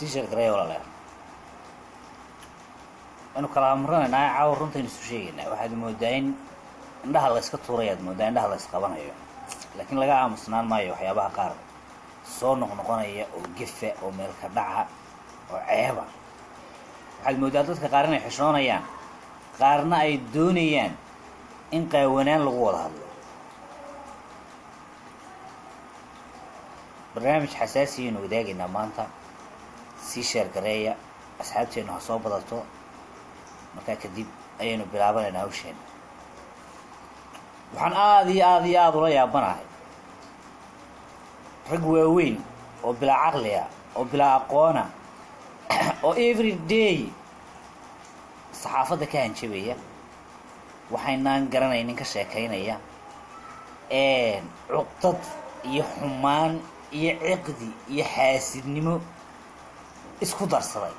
sii sheegaraya walaalayaal waynu kala amranaynaa caawa runtaynu isu sheegaynaa. Waxaad moodaa in indhaha la yska tuurayaad moodaa indhaha la ysqabanayo laakiin laga aamusnaan maayo waxyaabaha qaar. Soo noqnoqonaya oo gefa oo meelka dhaca oo ceeba. Waxaad moodaa dadka qaar inay xishoonayaan. Qaarna ay doonayaan in qaawanaan lagu wada hadlo. Barnaamij xasaasiyaynu wadaagaynaa maanta sii sheergareeya asxaabteennu ha soo badato markaa kadib ayaynu bilaabanaynaa hawsheena waxaan aada iyo aada iyo aada ula yaabanahay. Rag waaweyn oo bilaa caqliga oo bilaa aqoona oo every day saxaafadda ka hanjabaya waxaynaan garanaynin ka sheekaynaya cuqdad iyo xumaan iyo ciqdi iyo xaasidnimo isku darsaday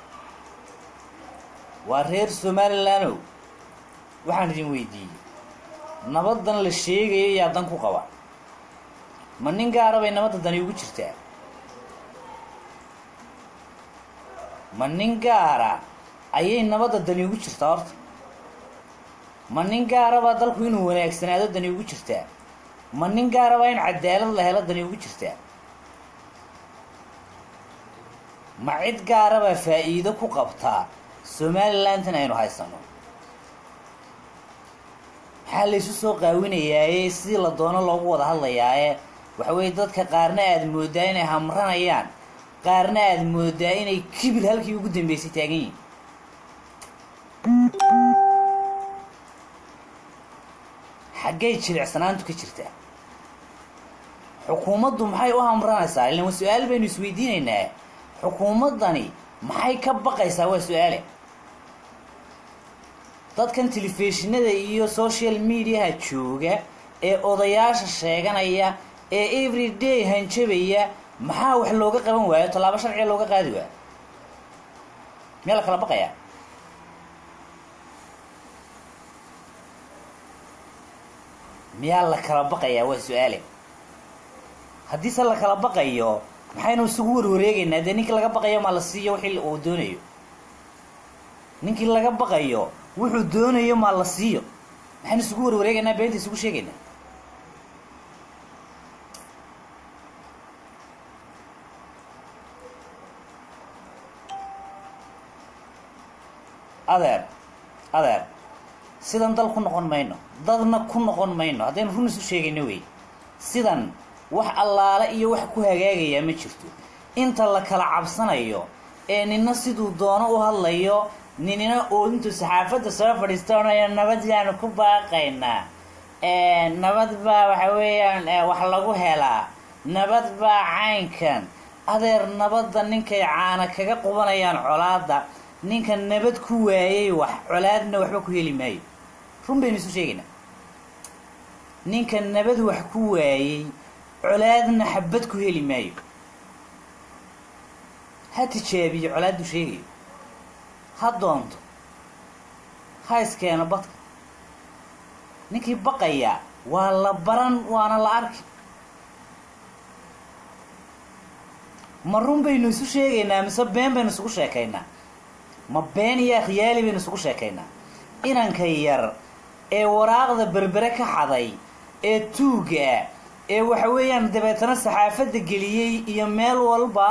waa reer somalilandow waxaan idin weydiiyey. Nabaddan la sheegayo yaa dan ku qaba. Ma nin gaara bay nabadda dani ugu jirtaa? Ma nin gaara ayay nabadda dani ugu jirtaa horta? Ma nin gaarabaa dalku inuu wanaagsanaado dani ugu jirtaa? Ma nin gaarabaa in cadaalad la helo dani ugu jirtaa ma cid gaarabaa faa'iido ku qabtaa somalilantan aynu haysano? Maxaa laysu soo qaawinayaaye? Sidii la doono loogu wada hadlayaaye? Waxa weeye dadka qaarna aada moodaa inay hamranayaan. Qaarna aada moodaa inay kibil halkii ugu dambeysay taagan yihiin xaggay jilicsanaantu ka jirtaa. Xukuumaddu maxay u hamranaysaa? Ilan waa su'aal baynu isweydiinaynaa xukuumaddani maxay ka baqaysaa waa su'aale. Dadkan telefishinada iyo social mediaha jooga ee odayaasha sheeganaya ee every day hanjabaya maxaa wax looga qaban waayo? Tallaabo sharciga looga qaadi waayo. Miyaa la kala baqayaa miyaa la kala baqayaa waa su'aale. Haddiise la kala baqayo maxaynu isugu warwareegaynaa dee ninkii laga baqayo maa la siiyo wixii uu doonayo. Ninkii laga baqayo wuxuu doonayo maa la siiyo. Maxaynu isugu warwareegaynaa beenta isugu sheegaynaa adeer adeer sidan dal ku noqon mayno dadna ku noqon mayno. Haddaynu run isu sheegayno wey. Sidan wax allaale iyo wax ku hagaagayaa ma jirto. Inta la kala cabsanayo ee nina siduu doono u hadlayo ninina oo intuu saxaafadda soo fadhiistoonaya nabadyaanu ku baaqaynaa. Nabad baa waxa weeyaan wax lagu helaa. Nabad baa caynkan. Adeer nabadda ninkay caana kaga qubanayaan colaadda ninka nabad ku waayay wax colaadna waxba ku heli maayo. Run baynu isu sheegaynaa. Ninka nabad wax ku waayey colaadna xabad ku heli maayo. Ha tijaabiyo colaaddu sheegayo ha doonto. Ha iskeeno badka. Ninkii baqaya waa la baran waana la arki. Ma run baynu isu sheegaynaa mise been baynu isugu sheekaynaa? Ma been iyo akhyaali baynu isugu sheekaynaa? Inanka yar ee waraaqda berbere ka xaday ee tuuga ah ee waxa weeyaan dabeetana saxaafadda geliyey iyo meel walba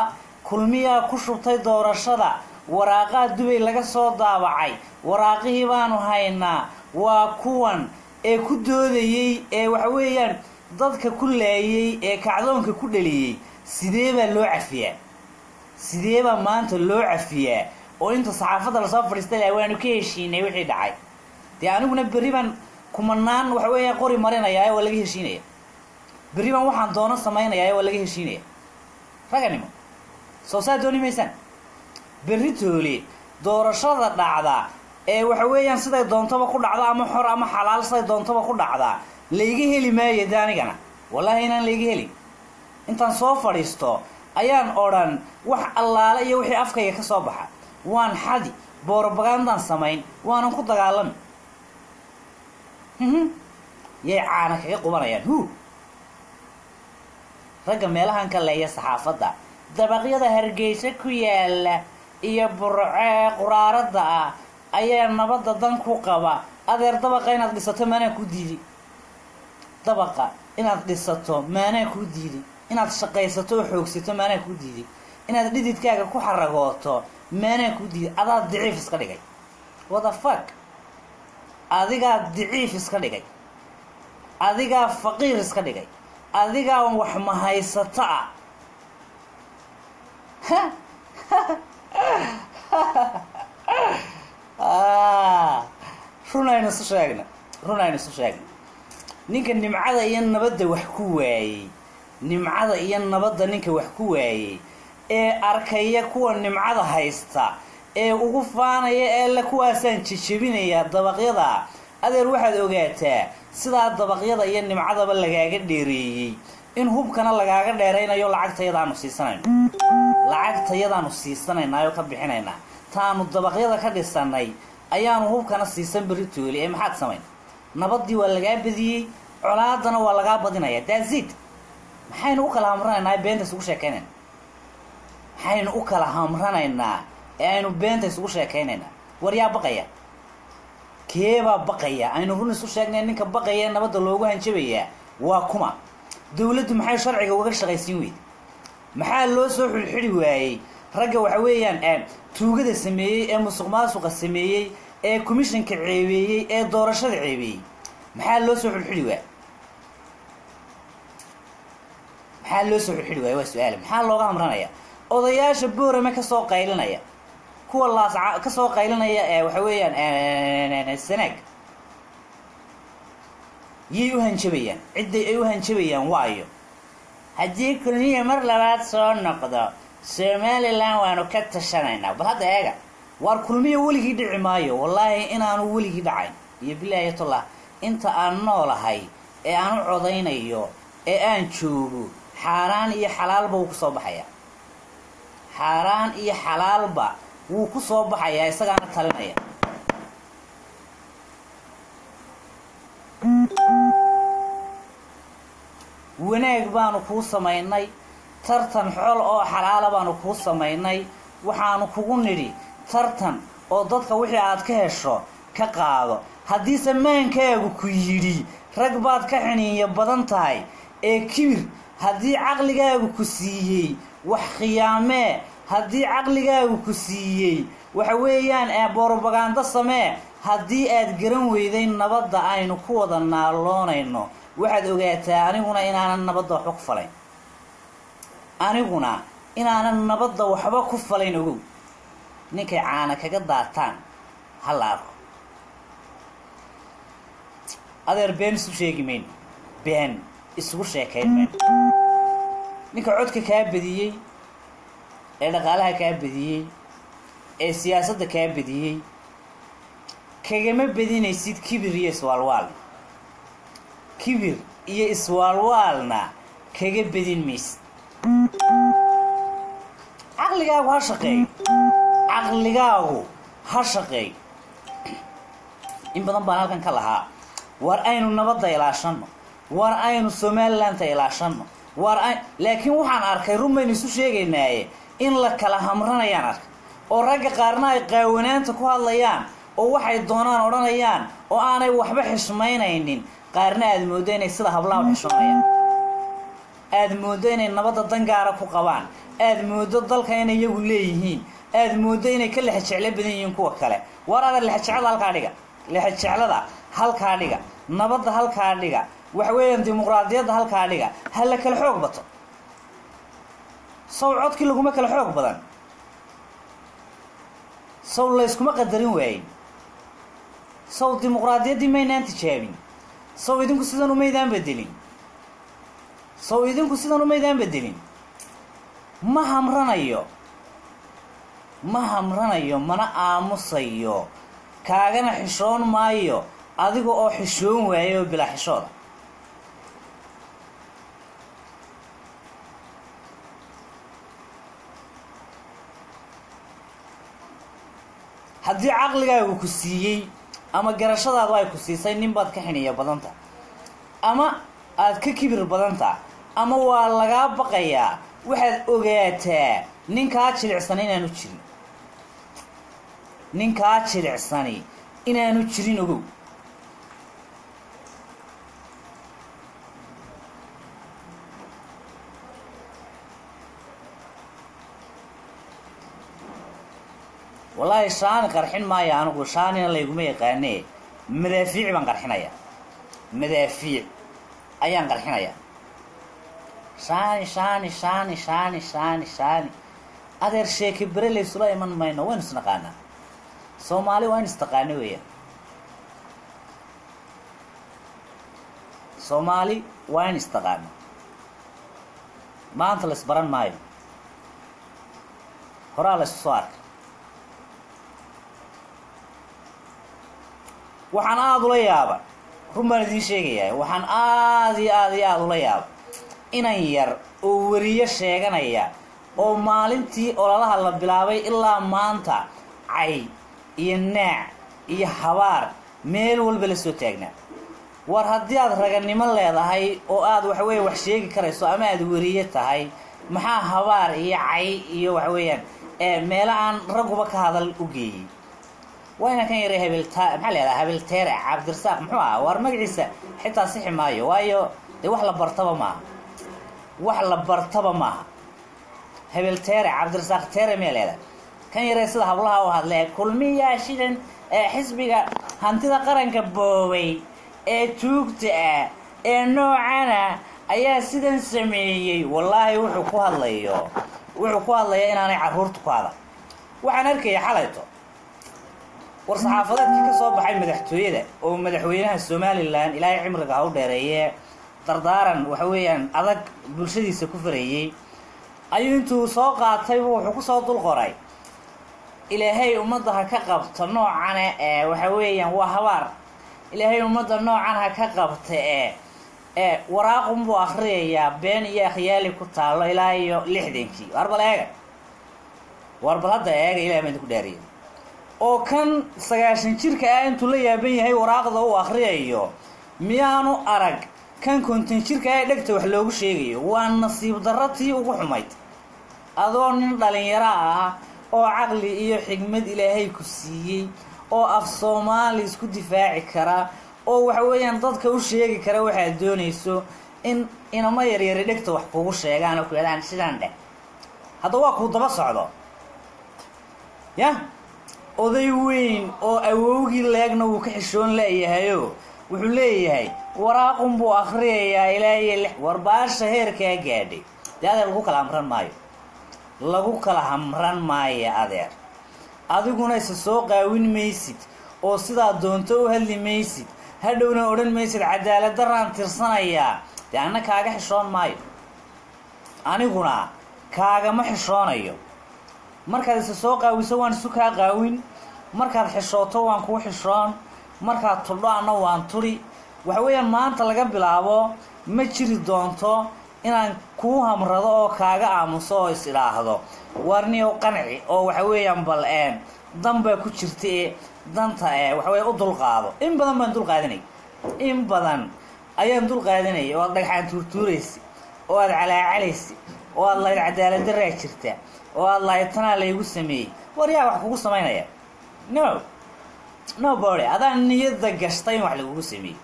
kulmiyaa ku shubtay doorashada. Waraaqaha dubay laga soo daabacay. Waraaqihii baanu haynaa. Waa kuwan ee ku doodayey ee waxa weeyaan dadka ku laayey ee kacdoonka ku dhaliyey. Sidee baa loo cafiyaa? Sidee baa maanta loo cafiyaa? Oo inta saxaafadda la soo fadhiista laha waanu ka heshiinay wixii dhacay. Dee aniguna berri baan kumanaan waxa weeya qori marinayaa waa laga heshiinaya berri waxaan doono samaynayaa waa laga heshiinaya. Raganimo soo saa dooni maysaan? Berri toole doorashada dhacda ee waxa weeyaan siday doontaba ku dhacda ama xor ama xalaal siday doontaba ku dhacdaa layga heli maayo de anigana? Wallaahi inaan layga helin intaan soo fadhiisto ayaan odhan wax allaale iyo wixii afkayga ka soo baxa. Waan xadi boorobagandaan samayn waanan ku dagaalami yay caana kaga qubanayaan. Hu ragga meelahan ka leeya saxaafadda. Dabaqyada hargeysa ku yaalla iyo burcee quraarada ah ayaa nabadda dan ku qaba. Adeer dabaqa inaad dhisato maanaa ku diidi dabaqa inaad dhisato maanaa ku diidi inaad shaqaysato oo xoogsato maanaa ku diidi inaad dhididkaaga ku xaragooto maanaa ku diidi adaa diciif iska dhigay. Fuck? Adigaa diciif iska dhigay. Adigaa faqiir iska dhigay adigaa wax mahaysato ah. Run aynu isu sheegna run aynu isu sheegna ninka nimcada iyo nabadda wax ku waayey nimcada iyo nabadda ninka wax ku waayey ee arkaya kuwa nimcada haysta ee ugu faanaya ee le kuwaasaan jejebinayaa dabaqyada adeer waxaad ogaataa sidaa dabaqyada iyo nimcadaba lagaaga dheereeyey. In hubkana lagaaga dheeraynayo lacagtayadaanu siisanayno lacagtayadaanu siisanaynaayoo ka bixinaynaa taanu dabaqyada ka dhisanay ayaanu hubkana siisan beritooli ee maxaad samayn? Nabaddii waa lagaa badiyey colaadana waa lagaa badinaya. Daazid maxaynu u kala hamranaynaa ee beenta isugu sheekaynayna maxaynu u kala hamranaynaa ee aynu beenta isugu sheekaynaynaa? War yaa baqaya keebaa baqaya. Aynu run isu sheegnay ninka baqaya nabadda loogu hanjabayaa waa kuma. Dowladdu maxay sharciga uga shaqaysiin weyda maxaa loo soo xidhxidhi waayey? Ragga waxa weeyaan tuugada sameeyey ee musuq maasuqa sameeyey ee commishanka ceebeeyey ee doorashada ceebeeyey. Maxaa loo soo xidhxidhi waayey? Maxaa loo soo xidhxidhi waayey? Waa su'aale maxaa looga hamranaya odayaasha boorame ka soo qaylinaya kuwa laas ka soo qaylinaya ee waxa weeyaan sanaag yay u hanjabayaan. Cidday ay u hanjabayaan waayo. Haddii kulmiya mar labaad soo noqdo somalilan waanu ka tashanaynaa. Bal hadda eega waar kulmiya weligii dhici maayo. Wallaahi inaanu weligii dhacayn. Iyo bilaayatullah inta aan noolahay ee aan u codaynayo ee aan joogo xaaraan iyo xalaalba wuu ku soo baxayaa. Xaaraan iyo xalaalba wuu ku soo baxayaa isagaana talinaya. Wanaag baanu kuu samaynay tartan xol oo xalaala baanu kuu samaynay. Waxaanu kugu nidhi tartan oo dadka wixii aad ka hesho ka qaado. Haddiise maankaagu ku yidhi rag baad ka xiniinya badan tahay. Ee kibir haddii caqligaagu ku siiyey wax khiyaamee haddii caqligaagu ku siiyey waxa weeyaan ee borobagando samee haddii aad garan weyday nabadda aynu ku wada naaloonayno waxaad ogaataa aniguna inaanan nabadda waxba ku falayn. Aniguna inaanan nabadda waxba ku falayn ogow. Ninkay caana kaga daataan ha la adeer been isu sheegi mayno been isugu sheekayn mayno ninka codka kaa badiyey ee dhaqaalaha kaa badiyey ee siyaasadda kaa badiyey kagama badinaysid kibir iyo iswaalwaal. Kibir iyo iswaalwaalna kaga badin maysid. Caqligaagu ha shaqeeyo caqligaagu ha shaqeeyo in badan baan halkan ka lahaa. War aynu nabadda ilaashanno. War aynu somalilandta ilaashanno. War laakiin waxaan arkay run baynu isu sheegaynaaye in la kala hamranayaan arkay oo ragga qaarna ay qaawanaanta ku hadlayaan oo waxay doonaan odhanayaan oo aanay waxba xishmaynaynin. Qaarna aada mooddo inay sida hablaha u xishoonayaan aada mooddo inay nabadda dangaara ku qabaan. Aada mooddo dalka inay iyagu leeyihiin. Aada mooddo inay ka lexjeclo badan yihiin kuwa kale. War adeer lexjeclada halkaa dhiga. Lexjeclada halkaa dhiga. Nabadda halkaa dhiga. Waxa weeyaan dimuqraadiyadda halkaa dhiga. Ha la kala xoog bato saw codkii laguma kala xoog badan. Saw layskuma qadarin waayin saw dimuqraadiyaddii maynaan tijaabin saw idinku sidan umaydaan bedelin saw idinku sidan umaydaan bedelin ma hamranayo. Ma hamranayo mana aamusayo. Kaagana xishoon maayo. Adiga oo xishoon waayo oo bilaa xishooda haddii caqligaagu ku siiyey ama garashadaadu ay ku siisay nin baad ka xiniya badanta. Ama aad ka kibir badanta. Ama waa lagaa baqayaa. Waxaad ogaataa ninkaa jilicsani inaanu jirin. Ninkaa jilicsani inaanu jirin ogow wallaahi shaani qarxin maayo anigu shaanina layguma yaqaanee. Madaafiic baan qarxinayaa madaafiic ayaan qarxinayaa shaani shaani shaani shaani shaani shaani adeer sheeke bere laysula iman mayno waynu isnaqaanaa soomaali waa in istaqaano weeyaan soomaali waa in istaqaano maanta la isbaran maayo. Horaa la isku soo arka waxaan aada ula yaaba run baan idiin sheegayaa. Waxaan aada iyo aada iyo aada ula yaaba inan yar oo weriyo sheeganaya oo maalintii ololaha la bilaabay ilaa maanta cay iyo naac iyo habaar meel walba la soo taagnaa war haddii aad raganimo leedahay oo aad waxaweeye wax sheegi karayso ama aad weriyo tahay maxaa habaar iyo cay iyo waxaweeyaan meelo aan ragguba ka hadal u geeyey waa inaan kan yaray hebelta maxaa leedaha hebelteere cabdirasaaq muxuu aha waar magaciisa xitaa sixi maayo waayo dee wax la bartaba maaha. Wax la bartaba maaha. Hebelteere cabdirasaaq teere miyaa leedaha kan yaray sida hablaha u hadlee kulmiyaa shidan ee xisbiga hantida qaranka boobay ee tuugta ah ee noocana ayaa sidan sameeyey. Wallaahi wuxuu ku hadlayo wuxuu ku hadlaya inaanay carruurta ku hadan waxaan arkaya xalayto war saxaafadeedkii ka soo baxay madaxtooyada oo madaxweynaha somalilan ilaahay cimriga ha u dheereeye dardaaran waxa weeyaan adag bulshadiisa ku farayey ayuu intuu soo qaataybu wuxuu ku soo dul qoray. Ilaahay ummadda ha ka qabto noocana ee waxa weeyaan waa habaar. Ilaahay ummadda noocan ha ka qabta ee ee waraaqun buu akriyayaa been iyo akhyaali ku taallo ilaa iyo lixdankii. War bal eega. War bal hadda eega ilahay baan idinku dhaariya oo kan sagaashan jirka ah intuu la yaaban yahay waraaqda uu akhriyayo miyaanu arag kan konton jirka ah dhegta wax loogu sheegayo waa nasiib darro ugu xumayd. Adoo nin dhalinyaro ah oo caqli iyo xigmad ilaahay ku siiyey oo af soomaali isku difaaci kara oo waxa weeyaan dadka u sheegi kara waxaad doonayso in inama yaryari dhegta wax kugu sheegaan oo ku yadhaan sidaan dheh. Hadda waa kuu daba socdo. Yah oday weyn oo awowgii leegna wuu ka xishoon leeyahayo. Wuxuu leeyahay waraaqun buu akhriyayaa ilaa iyo lix warbaasha heerkaa gaadhay dee adeer lagu kala hamran maayo. Lagu kala hamran maayo adeer. Adiguna isa soo qaawin maysid oo sidaa doonto u hadli maysid. Hadhowna odhan maysid cadaalad daraan tirsanayaa dee anna kaaga xishoon maayo. Aniguna kaagama xishoonayo markaad isa soo qaawiso waan isu kaa qaawin. Markaad xishooto waan kuu xishoon. Markaad tudho anna waan turi. Waxa weeyaan maanta laga bilaabo ma jiri doonto inaan kuu hamrado oo kaaga aamuso oo is idhaahdo. Warniyow qanci oo waxa weeyaan bal een. Dan baa ku jirta ee danta ee waxaweya u dulqaado. In badan baan dulqaadanay in badan. Ayaan dulqaadanayay oo aad dhagxaan tuurtuuraysa oo aad calaacalaysa oo aad lahayd cadaalad daraa jirta oo aad lahayd tanaa laygu sameeyey. War yaa wax kugu samaynaya? No. No body adaa niyadda gashta in wax lagugu sameeyey.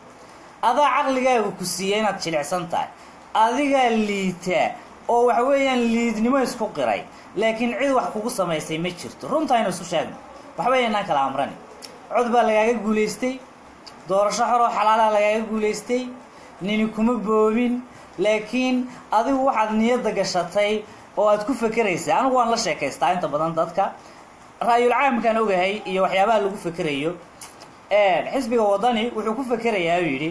Adaa caqligaaga ku siiya inaad jilicsan tahay. Adigaa liitaa oo waxa weeyaan liidnimo isku qiray. Laakiin cid wax kugu samaysay ma jirto. Runtaynu isu sheegno. Waxweya inaan kala amrani. Cod baa lagaaga guulaystay doorasho xoroo xalaalaha lagaaga guulaystay nini kuma boobin. Laakiin adigu waxaad niyadda gashatay oo aad ku fekeraysa. Anigu waan la sheekaystaa inta badan dadka. Ra-yul caamkaan ogahay iyo waxyaabaha lagu fekerayo. Xisbiga wadani wuxuu ku fekerayaa uu yidhi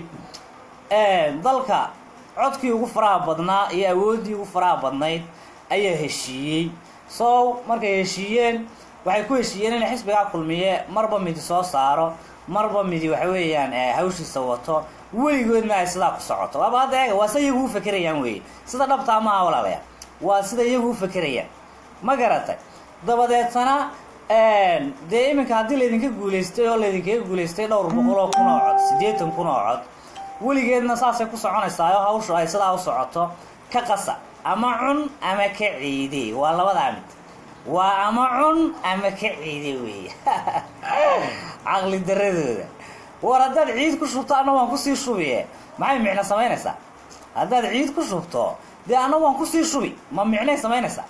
dalka codkii ugu faraha badnaa iyo awooddii ugu faraha badnayd ayaa heshiiyey. So markay heshiiyeen waxay ku heshiiyeen inay xisbigaa kulmiye marba midi soo saaro marba midi waxa weeyaan hawshiisa wato weligoodna ay sidaa ku socoto. Waaba hadda eega waa sida iyagu u fekerayaan weeye. Sida dhabtaa maaha walaalaya waa sida iyagu u fekerayaan ma garatay dabadeetana dee iminka haddii laydinka guulaystay oo laydinkaga guulaystay dhowr boqol oo kun oo cod siddeetan kun oo cod weligeedna saasay ku soconaysaa oo hawshu ay sidaa u socoto ka qasa. Ama cun ama ka ciide waa labadaa mid waa ama cun ama ka ciide weeye caqli daradooda war haddaad ciid ku shubto anna waan ku sii shubiye. Maxay micno samaynaysaa? Haddaad ciid ku shubto dee anna waan ku sii shubi. Ma micnay samaynaysaa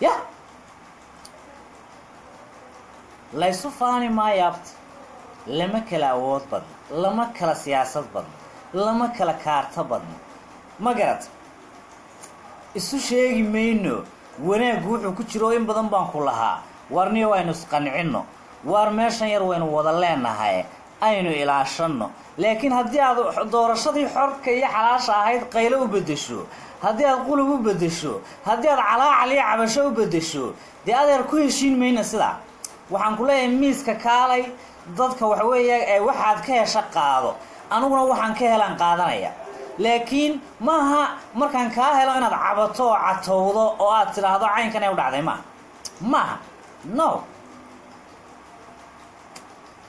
ya. Laysu faani maayaabta lama kala awood badno lama kala siyaasad badno lama kala kaarto badno ma garat isu sheegi mayno. Wanaaggu wuxuu ku jiro in badan baan ku lahaa. Warniyo waynu isqancinno waar meeshan yar waynu wada leenahay. Aynu ilaashanno. Laakiin haddii aad doorashadii xorka iyo xalaasha ahayd qaylo u beddesho haddii aad qulub u beddesho haddii aad calaacal iyo cabasho u beddesho dee adeer ku heshiin mayna sidaa. Waxaan ku leeyahay miiska kaalay dadka waxa weeya waxaad ka hesha qaado. Aniguna waxaan ka helaan qaadanaya. Laakiin maaha markaan kaa helo inaad cabato oo catowdo oo aad tidhaahdo caynkan ay u dhacday maaha maaha no.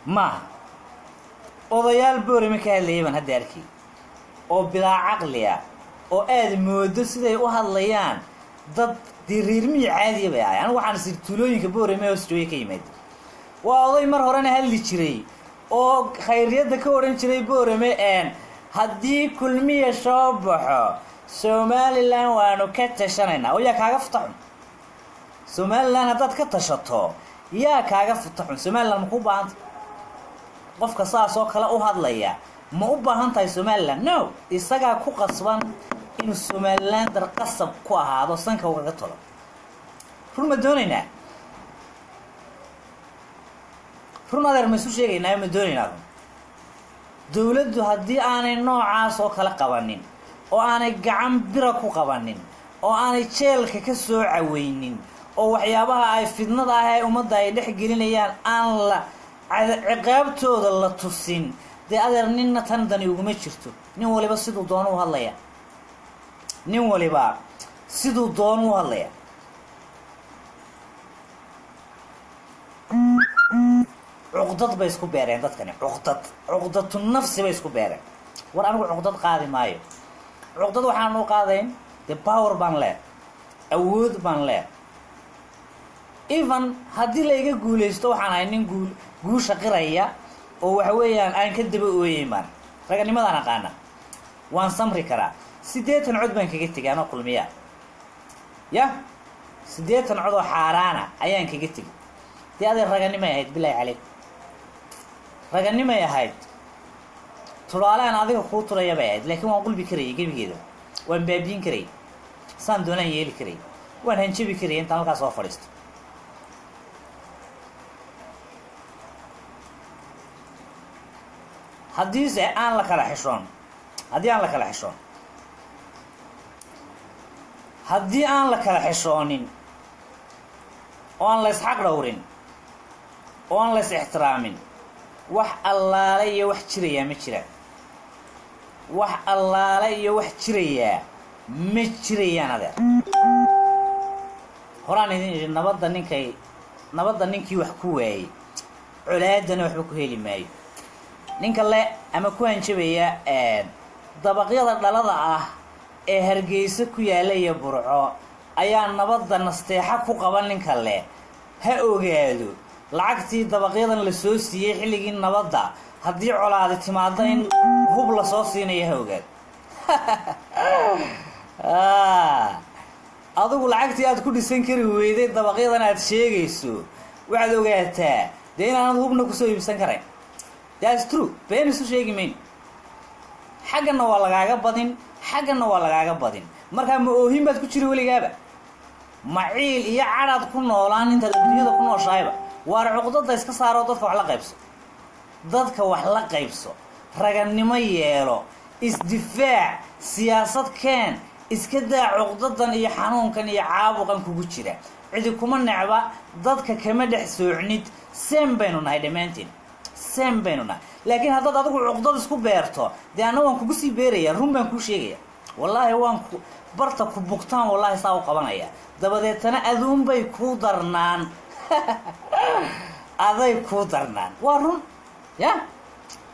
Maaha odayaal boorima ka hadlayay hadda arkay. Oo bilaa caqliya oo aada moodo siday u hadlayaan. Dad dee caadiya bay ahay. Anigu waxaan isir tuulooyinka boorame hoos jooya ka yimaada waa oday mar horena hadli jiray oo khayriyadda ka odhan jiray boorame een haddii kulmiya soo baxo somalilan waanu ka tashanaynaa. Oo yaa kaaga futa xun somalilan haddaad ka tashato yaa kaaga futa xun somalilan maku baahanta qofka saas oo kale u hadlaya ma u baahan tahay somalilan? No isagaa ku qasban inuu somalilan dar qasab ku ahaado sanka ugaga tolo. Run ma doonaynaa? Run adeer ma isu sheegaynaa ma doonaynaa run? Dowladdu haddii aanay noocaas oo kale qabanin oo aanay gacan bira ku qabanin oo aanay jeelka ka soo caweynin oo waxyaabaha ay fidnada ah ee ummadda ay dhex gelinayaan aan la ciqaabtooda la tusin dee adeer ninna tan dani uguma jirto. Nin waliba siduu doono u hadlaya nin waliba siduu doono u hadlaya cuqdad bay isku beereen dadkani. Cuqdad cuqdatu nafsi bay isku beereen. War anigu cuqdad qaadi maayo. Cuqdad waxaan u qaadayn dee power baan leer awood baan leer even haddii layga guulaysto waxaan ahay nin guul guusha qiraya oo waxa weeyaan aan ka daba ooyeyn baan raganimadaan aqaana waan samri karaa siddeetan cod baan kaga tegay anoo kulmiya ya? Siddeetan cod oo xaaraana ayaan kaga tegay. Dee adeer raganimay ahayd bilaahi caleyk raganimay ahayd. Tulaalean adiga kuu turaya bay ahayd laakiin waan qulbi karayay gebigeeda. Waan baabiin karayay saan doonaan yeeli karayay waan hanjabi karayay intaan halkaas soo fadhiisto. Haddiise aan la kala xishoon haddii aan la kala xishoon haddii aan la kala xishoonin oo aan la isxaq dhowrin oo aan la is ixtiraamin wax allaale iyo wax jirayaa ma jiraan wax allaale iyo wax jirayaa ma jirayaan adeer horaan idin idhi nabadda ninkay nabadda ninkii wax ku waayey colaadana waxba ku heli maayo. Ninka le ama ku hanjabaya dabaqyada dhalada ah ee hargeysa ku yaalla iyo burco. Ayaa nabadda nasteexa ku qaban ninka le. Ha ogaado lacagtii dabaqyadan la soo siiyey xilligii nabadda. Haddii colaadi timaado in hub la soo siinayo ha ogaado adigu lacagtii aad ku dhisan kari weyday dabaqyadan aad sheegayso. Waxaad ogaataa dee inaanad hubna ku soo iibsan karayn thats true. Been sheegi mayn. Xaggana waa lagaaga badin xaggana waa lagaaga badin. Markaa ma oohin baad ku jiri weligaaba maciil iyo cadhaad ku noolaan intaad adduunyada ku nooshahayba waar cuqdada iska saaroo dadka wax la qaybso. Dadka wax la qaybso ragannimo yeelo isdifaac siyaasad keen iska daa cuqdadan iyo xanuunkan iyo caabuqan kugu jira. Cidi kuma necba dadka kama dhex soocnid. Seem baynu nahay dhammaanteen seem baynu nahay laakiin haddaad adigu cuqdad isku beerto dee anna waan kugu sii beeraya run baan kuu sheegaya. Wallaahi waan ku barta ku bugtaan wallaahi saa u qabanaya. Dabadeetana aduunbay kuu darnaan. Aday kuu darnaan. Waa run ya?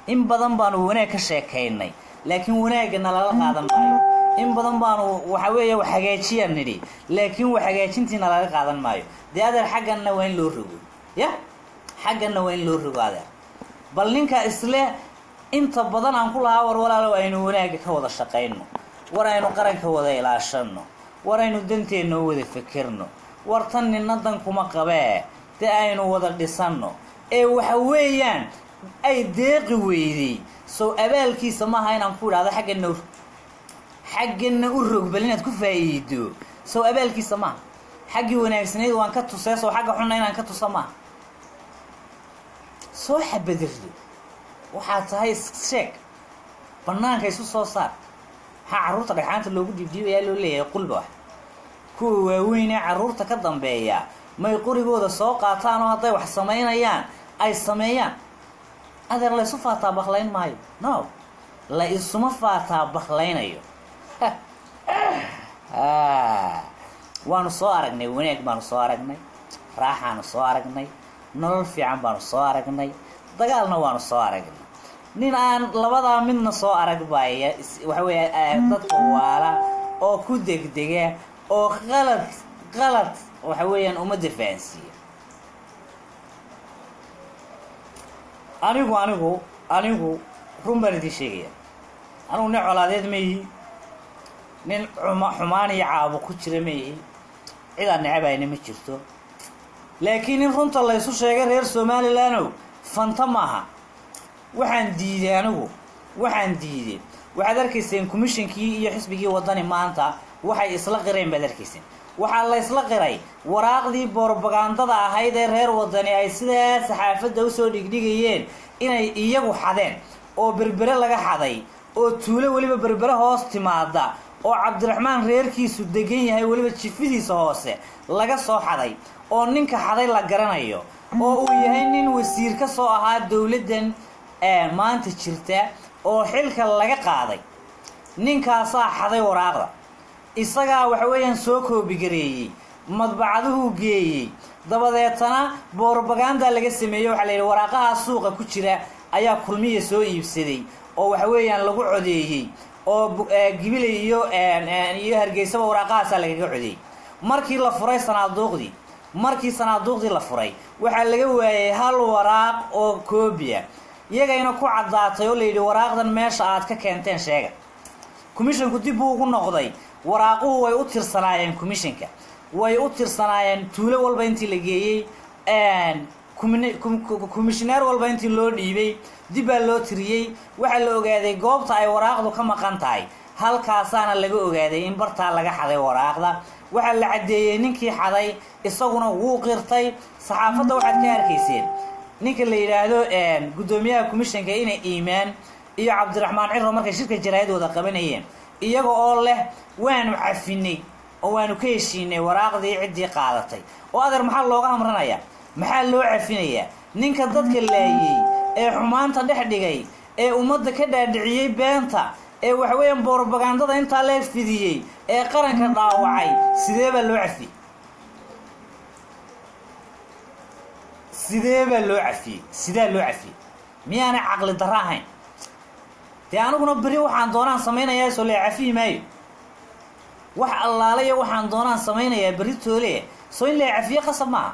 In badan baanu wanaag ka sheekaynay laakiin wanaagga nalala qaadan maayo. In badan baanu waxa weeye wax hagaajiyaan nidhi laakiin wax hagaajintiina laga qaadan maayo. Dee adeer xagganna waa in loo rogo ya? Xagganna waa in loo rogo adeer bal ninka isle inta badan aan ku lahaa war walaalow aynu wanaagga ka wada shaqayno war aynu qaranka wada ilaashano war aynu danteenna u wada fekerno war tan ninna dan kuma qabee dee aynu wada dhisanno. Ee waxa weeyaan ay deeqi weyday sow abaalkiisa maaha inaan ku idhahdo xaggana u xaggana u rog bal inaad ku faa'iido sow abaalkiisa maaha xaggii wanaagsanayd waan ka tusee sow xagga xunna inaan ka tusa maaha soo xabadirdo waxaad tahay sheeg banaanka isu soo saar. Maxaa carruurta dhagxaanta loogu dhiibdhiibayaa loo leeyahay qulba wax. Kuwa waaweynee carruurta ka dambeeya may qorigooda soo qaataan oo hadday wax samaynayaan ay sameeyaan. Adeer la isu faataa baklayn maayo? No. La isuma faataa baklaynayo. Waanu soo aragnay wanaag baanu soo aragnay. Raaxaanu soo aragnay nolol fiican baanu soo aragnay. Dagaalna waanu soo aragnay. Nin aan labadaa midna soo arag baaya waxa weeye dadka waala oo ku degdega oo qalad qalad waxa weeyaan ummadda fahansiiya anigu anigu anigu run baan idiin sheegaya. Anigu nin colaadeed ma ihi nin xuma xumaan iyo caabo ku jira ma ihi cidaan necabayna ma jirto laakiin in runta laysu sheegay reer somalilandow fanta maaha. Waxaan diiday anigu waxaan diiday. Waxaad arkayseen commishonkii iyo xisbigii waddani maanta waxay isla qireen baad arkayseen waxaa la ysla qiray waraaqdii borbagandada ahayd ee reer waddani ay sidaa saxaafadda u soo dhigdhigayeen inay iyagu xadeen oo berbere laga xaday oo tuulo weliba berbere hoos timaada oo cabdiraxmaan reerkiisu degan yahay weliba jifidiisa hoose laga soo xaday oo ninka xaday la garanayo oo uu yahay nin wasiir ka soo ahaa dowladdan maanta jirta oo xilka laga qaaday. Ninkaasaa xaday waraaqda. Isagaa waxa weeyaan soo koobigareeyey madbacaduhuu geeyey. Dabadeetana borbaganda laga sameeyey waxaa la yidhi waraaqaha suuqa ku jira ayaa kulmiya soo iibsaday oo waxa weeyaan lagu codeeyey oo gibilay iyo iyo hargeysaba waraaqahaasaa lagaga codeeyey. Markii la furay sanaaduuqdii markii sanaaduuqdii la furay. Waxaa laga waayey hal waraaq oo koobiya. Iyagayna ku caddaatay oo layidhi waraaqdan meesha aad ka keenteen sheega. Commisshonku dib buu ugu noqday. Waraaquhu way u tirsanaayeen commissionka. Way u tirsanaayeen tuulo walba intii la geeyey commissioneer walba intii loo dhiibay dib baa loo tiriyey. Waxaa la ogaaday goobta ay waraaqdu ka maqan tahay. Halkaasaana laga ogaaday in bartaa laga xaday waraaqda waxaa la caddeeyey ninkii xaday isaguna wuu qirtay. Saxaafadda waxaad ka arkayseen ninka la yidhaahdo guddoomiyaha commissionka inay iimaan iyo cabdiraxmaan ciro markay shirka jaraayadooda qabanayeen. Iyaga oo leh waanu cafinay oo waanu ka heshiinay waraaqdii ciddii qaadatay. Oo adeer maxaa looga amranayaa? Maxaa loo cafinayaa? Ninka dadka laayey ee xumaanta dhex dhigay ee ummadda ka dhaadhiciyey beenta ee waxaweeyaan borbagandada intaa lee fidiyey ee qaranka dhaawacay. Sidee baa loo cafiyey? Sidee baa loo cafiyey? Sidaa loo cafiyey? Miyaanay caqli darro ahayn? Dee aniguna beri waxaan doonaan samaynayaa soo lee cafiyi maayo. Wax allaalaya waxaan doonaan samaynayaa berri toole. Soo in lee cafiye qasab maaha.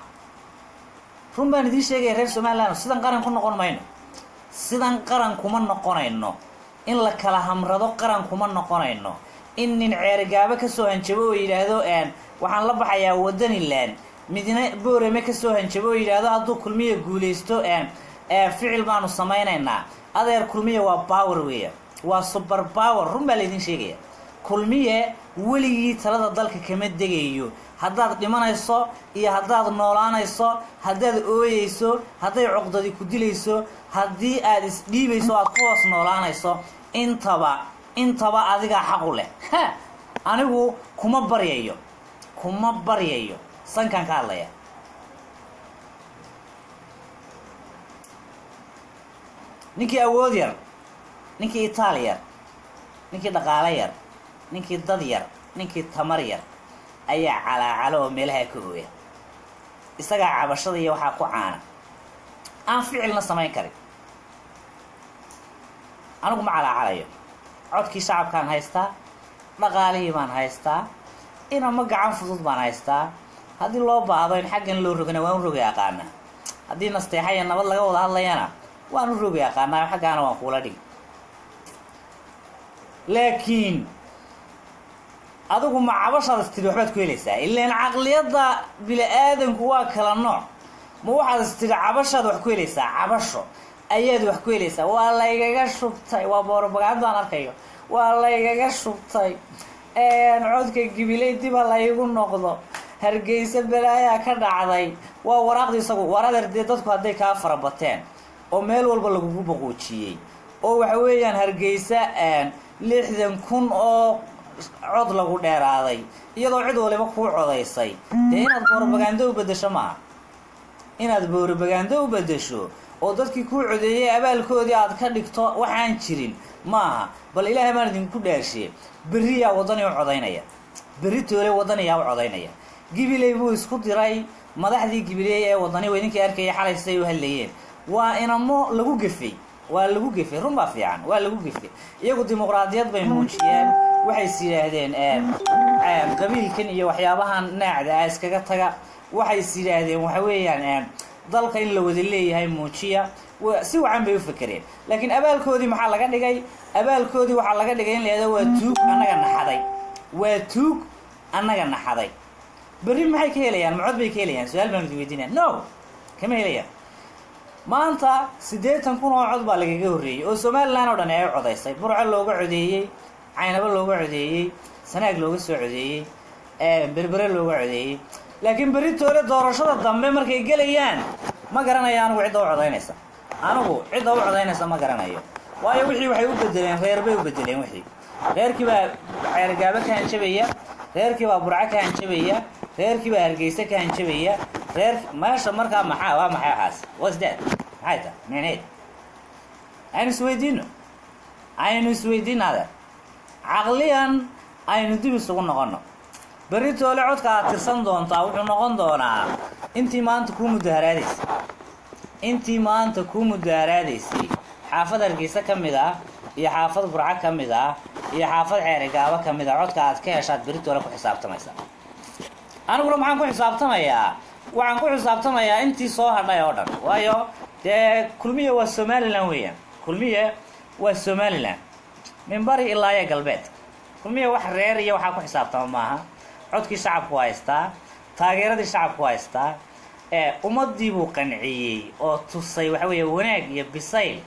Run baan idiin sheegaya reer somaliland sidan qaran ku noqon mayno. Sidan qaran kuma noqonayno in la kala hamrado qaran kuma noqonayno. In nin ceerigaabo ka soo hanjabo oo yidhaahdo waxaan la baxayaa wadaniland midna boorame ka soo hanjabo oo yidhaahdo hadduu kulmiya guulaysto ficil baanu samaynaynaa. Adeer kulmiya waa power weeya. Waa super power. Run baa laydin sheegaya. Kulmiye weligii talada dalka kama degayo. Haddaad dhimanayso iyo haddaad noolaanayso haddaad ooyeyso hadday cuqdadi ku dilayso haddii aad isdhiibayso aad ku noolaanayso intaba intaba adigaa xaqu leh. Anigu kuma baryayo kuma baryayo. Sankaan ka hadlaya. Ninkii awood yar ninkii itaali yar ninkii dhaqaale yar ninkii dad yar ninkii tamar yar ayaa calaacalo oo meelaha ka ooya isagaa cabashada iyo waxaa ku caana. Aan ficilna samayn karin. Anigu ma calaacalayo codkii shacabkaan haystaa dhaqaalihii baan haystaa inama gacan fudud baan haystaa. Haddii loo baahdo in xaggan loo rogana waan u rogi aqaanaa. Haddii nasteexa iyo nabad laga wada hadlayana waan u rogi aqaanaa xaggaana waan kuula dhigi laakiin adigu ma cabashaad istiri waxbaad ku helaysaa? Ilaan caqliyadda bini-aadanku waa kala nooc. Ma waxaad istiri cabashaad wax ku helaysaa? Cabasho. Ayaad wax ku helaysaa? Waa laygaga shubtay. Waa boorobagaando aan arkayo. Waa laygaga shubtay. Codka gibiley diba laygu noqdo. Hargeysa balaayaa ka dhacday. Waa waraaqdi isagu waradeer dee dadku hadday kaa farabateen oo meel walba lagugu boquujiyey oo waxa weeyaan hargeysa lixdan kun oo cod lagu dheeraaday iyadoo cid waliba kuu codaysay. Dee inaad boorobagaando u bedesho maaha. Inaad boorobagaando u bedesho oo dadkii kuu codeeyey abaalkoodii aad ka dhigto waxaan jirin maaha. Bal ilaahay baan idinku dhaarshiye berriyaa waddani u codaynaya. Berri toole waddaniyaa u codaynaya. Gibiley buu isku diray. Madaxdii gibiley ee waddani waa idinkii arkaya xalay siday u hadlayeen. Waa inamo lagu gefay. Waa lagu gefay. Run baa fiican. Waa lagu gefay. Iyagu dimuqraadiyad bay muujiyeen waxays yidhaahdeen qabiilkan iyo waxyaabahan naacda ah iskaga taga. Waxays yidhaahdeen waxa weeyaan dalka in la wada leeyahay muujiya. Si wacan bay u fakereen laakiin abaalkoodii maxaa laga dhigay? Abaalkoodii waxaa laga dhigay in la yihahdo waa tuug annaga naxaday. Waa tuug annaga naxaday. Berri maxay ka helayaan? Macod bay ka helayaan? Su'aal baan idin weydiinaya no kama helayaan maanta siddeetan kun oo cod baa lagaga horreeyey. Oo somalilan oo dhan u codaysay burco looga codeeyey caynabo looga codeeyey sanaag looga soo codeeyey berbere looga codeeyey. Laakiin berri toole doorashada dambe markay gelayaan ma garanayo anigu cidda u codaynaysa. Anigu cidda u codaynaysa ma garanayo. Waayo wixii waxay u bedeleen reer bay u bedeleen wixii. Reerkii baa ceergaabo ka hanjabaya reerkii baa burco ka hanjabaya reerkii baa hargeysa ka hanjabaya reer meesha markaa maxaa waa maxay waxaas was that? Maxay ta? Micneed aynu isweydiino aynu isweydiino adeer caqliyan aynu dib isugu noqono berri toole codka aad tirsan doontaa wuxuu noqon doonaa intii maanta kuu mudaharaadaysay intii maanta kuu mudaharaadaysay xaafad hargeysa ka mid ah iyo xaafad burco ka mid ah iyo xaafad ceerigaabo ka mid ah. Codka aad ka heshaad berri toole ku xisaabtamaysaa aniguna maxaan ku xisaabtamayaa waxaan ku xisaabtamayaa intii soo hadhay oo dhan. Waayo dee kulmiya waa somalilan weeyaan. Kulmiya waa somalilan min bari ilaa galbeed. Kulmiya wax reer iyo waxaa ku xisaabtama maaha codkii shacabku haystaa taageeradii shacabku haystaa ee ummadii buu qanciyey oo tusay waxa weeye wanaag iyo bisayl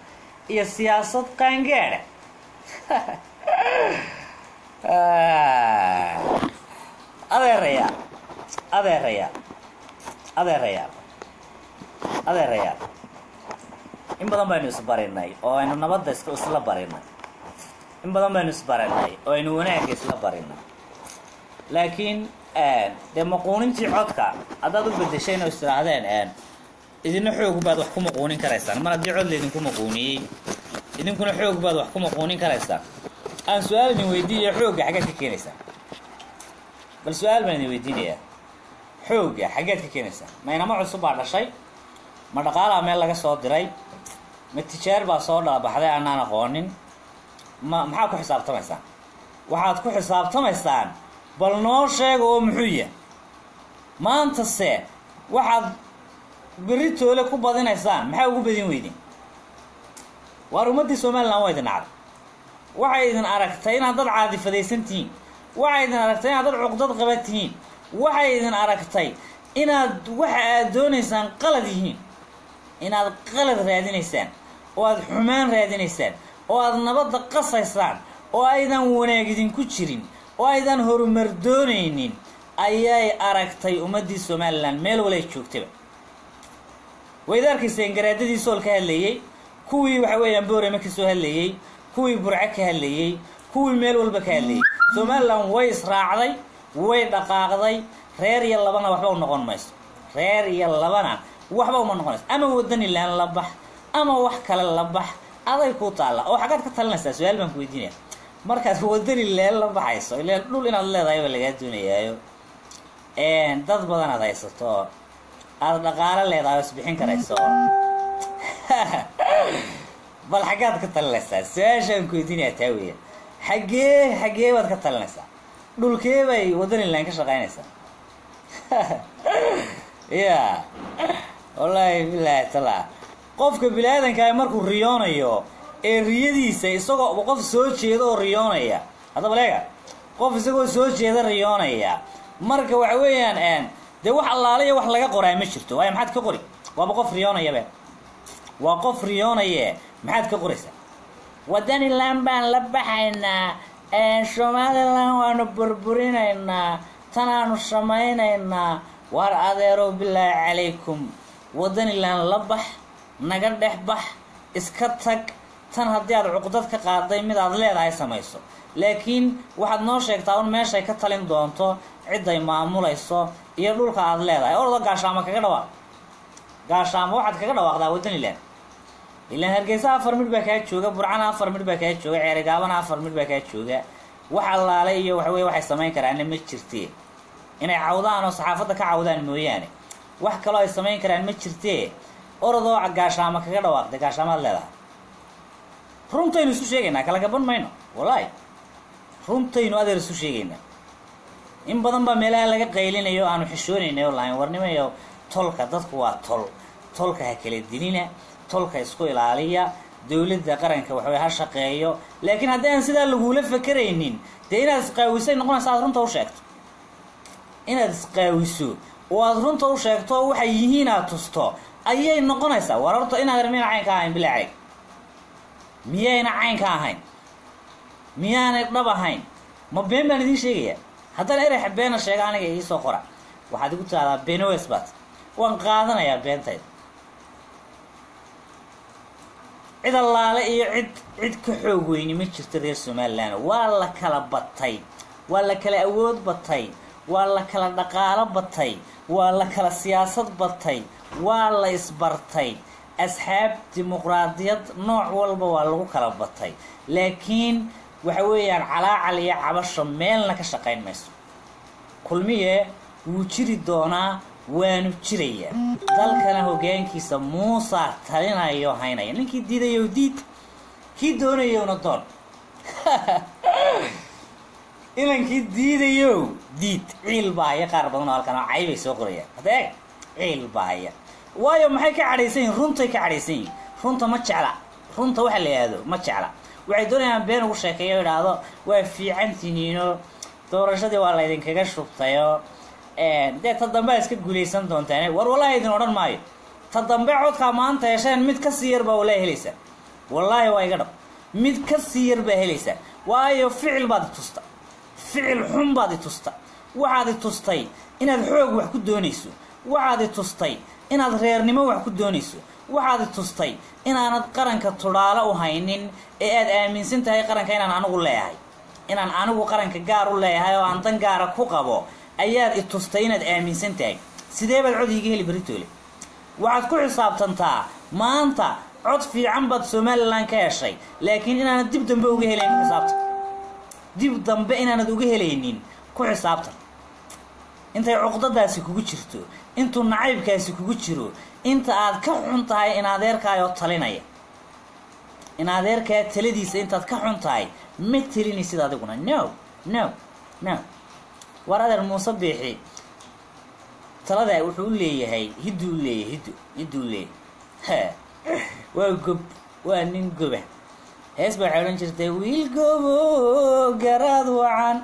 iyo siyaasad qaangaadha adeeraya adeeraya adeeraya adeeraya in badan baynu isbarinay oo aynu nabadda is isla barinay in badan baynu isbarinay oo aynu wanaagga isla barinay laakiin dee maquunintii codka haddaad u bedeshayn oo istidhaahdeen idina xoog baad wax ku maquunin karaysaan mar haddii cod laydinku maquuniyey idinkuna xoog baad wax ku maquunin karaysaan aan su'aal idin weydiinaya xoogga xaggeed ka keenaysaa bal su'aal baan idin weydiinayaa xoogga xaggeed ka keenaysaa ma inamo cusub baa dhashay. Ma dhaqaalaa meel laga soo diray. Ma tijaar baa soo dhalabaxday aanaan aqoonin ma maxaad ku xisaabtamaysaan? Waxaad ku xisaabtamaysaan bal noo sheega oo muxuu yahay. Maantase waxaad berri toole ku badinaysaan maxaa ugu badin weydin? Waar ummaddii somalilan waa idin nacday waxay idin aragtay inaad dad caadifadaysan tihiin. Waxay idin aragtay inaad dad cuqdad qaba tihiin. Waxay idin aragtay inaad waxa aad doonaysaan qalad yihiin. Inaad qalad raadinaysaan oo aad xumaan raadinaysaan oo aad nabadda qasaysaan oo aydan wanaag idinku jirin oo aydan horumar doonaynin ayay aragtay ummaddii somalilan meel walay joogtaba. Wayda arkayseen garaadadii sool ka hadlayey kuwii waxa weeyaan boorame ka soo hadlayey kuwii burco ka hadlayey kuwii meel walba ka hadlayey somalilan way israacday way dhaqaaqday reer iyo labana waxba u noqon mayso. Reer iyo labana waxba uma noqonayso ama wadanilan la bax ama wax kale la bax aday ku taalla. Oo xaggaad ka talinaysaa su'aal baan ku weydiinaya. Markaad wadani leen la baxayso ileen dhul inaad leedahay baa lagaa doonayaayo. Dad badan aad haysato aada dhaqaalo leedahay oo isbixin karayso. Bal xaggaad ka talinaysaa su'aashaan ku weydiinaya taa weya xaggee xaggee baad ka talinaysaa. Dhulkee bay wadanilan ka shaqaynaysaa. Ya wallaahi bilaahi tala qofka bini aadankaa markuu riyoonayo ee riyadiisa isagoo qof soo jeeda oo riyoonaya. Haddaba leega qof isagoo soo jeeda riyoonaya. Marka waxa weeyaan dee wax allaaliya wax laga qoraa ma jirto waayo maxaad ka qori? Waaba qof riyoonayabe waa qof riyoonaye maxaad ka qoraysaa wadanilan baan la baxaynaa somalilan waanu burburinaynaa tanaanu samaynaynaa waar adeerow bilaahi calaykum wadanilan la bax naga dhex bax iska tag. Tan haddii aad cuqdad ka qaaday mid aad leedahay samayso. Laakiin waxaad noo sheegtaa un meeshay ka talin doonto cidday maamulayso iyo dhulka aad leedahay. Ordo gaashaamo kaga dhawaaq gaashaamo waxaad kaga dhawaaqdaa wadanilan ilaan hargeysa afar midh baa kaa jooga burcana afar midh baa kaa jooga ceerigaabana afar midh baa kaa jooga. Wax allaale iyo waxa weye waxay samayn karaanna ma jirtee inay cawdaan oo saxaafadda ka cawdaan mooyaane. Wax kaloo ay samayn karaan ma jirtee orodoo gaashaamo kaga dhawaaqday gaashaamaad leedahay runtaynu isu sheegaynaa kala gaban mayno? Wallaahi. Runtaynu adeer isu sheegaynaa. In badan baa meelaha laga qaylinayo aanu xishoonaynay oo lahayn warnimayo tolka dadku waa tol. Tolka ha kala dilina tolka isku ilaaliya dowladda qaranka waxawey ha shaqeeyo. Laakiin haddii aan sidaa lagula fakeraynin dee inaad isqaawisay noqonaysa aad runta u sheegto. Inaad isqaawiso oo aad runta u sheegto waxay yihiin aad tusto ayay noqonaysaa war inaad miyana caynka ahayn bilaa cayg miyayna caynka ahayn? Miyaanay dhab ahayn? Ma been baan idiin sheegayaa? Haddana erex beena sheega aniga iisoo qora. Waxaad igu tiraahdaa benowes bat waan qaadanayaa beentayda. Cid allaale iyo cid cid ka xoog weyni ma jirto reer somalilan waa la kala batay waa la kala awood batay waa la kala dhaqaalo batay waa la kala siyaasad batay waa la isbartay. Asxaab dimuqraadiyad nooc walba waa lagu kala batay. Laakiin waxa weeyaan calaacal iyo cabasho meelna ka shaqayn mayso. Kulmiye wuu jiri doonaa waanu jirayaa. Dalkana hoggaankiisa muusaa talinayo haynaya. Ninkii diidayow diid kii doonayowna doon. Inankii diidayow diid. Ciil baaya qaar badan oo halkan oo caybay soo qorayaan ciil baaya. Waayo maxay ka cadhaysan yihiin runtay ka cadhaysan yihiin runta ma jecla. Runta waxa la yihahdo ma jecla. Waxay doonayaan been ugu sheekeeyo idhaahdo waa fiicantihiino. Doorashadii waa laydinkaga shubtayo. Dee ta dambe a iska guulaysan doontaan war wallaahi idin odhan maayo. Ta dambe codkaa maanta hesheen mid ka sii yar baa walaa helaysaa wallaahi waa iga dhab. Mid ka sii yar baa helaysaa waayo ficil baad i tusta. Ficil xun baad i tusta. Waxaad i tustay inaad xoog wax ku doonayso waxaad i tustay inaad reernimo wax ku doonayso. Waxaad i tustay inaanad qaranka tudhaalo u haynin ee aad aaminsan tahay qaranka inaan anigu leeyahay. Inaan anigu qaranka gaar u leeyahay oo aan dan gaara ku qabo ayaad i tustay inaad aaminsan tahay. Sidee baad cod iiga heli beritoole waxaad ku xisaabtantaa maanta cod fiican baad somalilan ka heshay laakiin inaanad dib dambe uga helayn ku xisaabtan dib dambe inaanad uga helaynin ku xisaabtan intay cuqdadaasi kugu jirto intuu nacaybkaasi kugu jiro inta aad ka xun tahay in adeerkaayoo talinaya. In adeerkaa taladiisa intaad ka xun tahay ma telinaysid adiguna. No no no. War adeer muuse biixi taladaa wuxuu u leeyahay hidduu u leeyahay hiddu hidduu leeyahay. Waa gob waa nin goba. Hees baa waxay odhan jirtay wiil gobo garaad wacan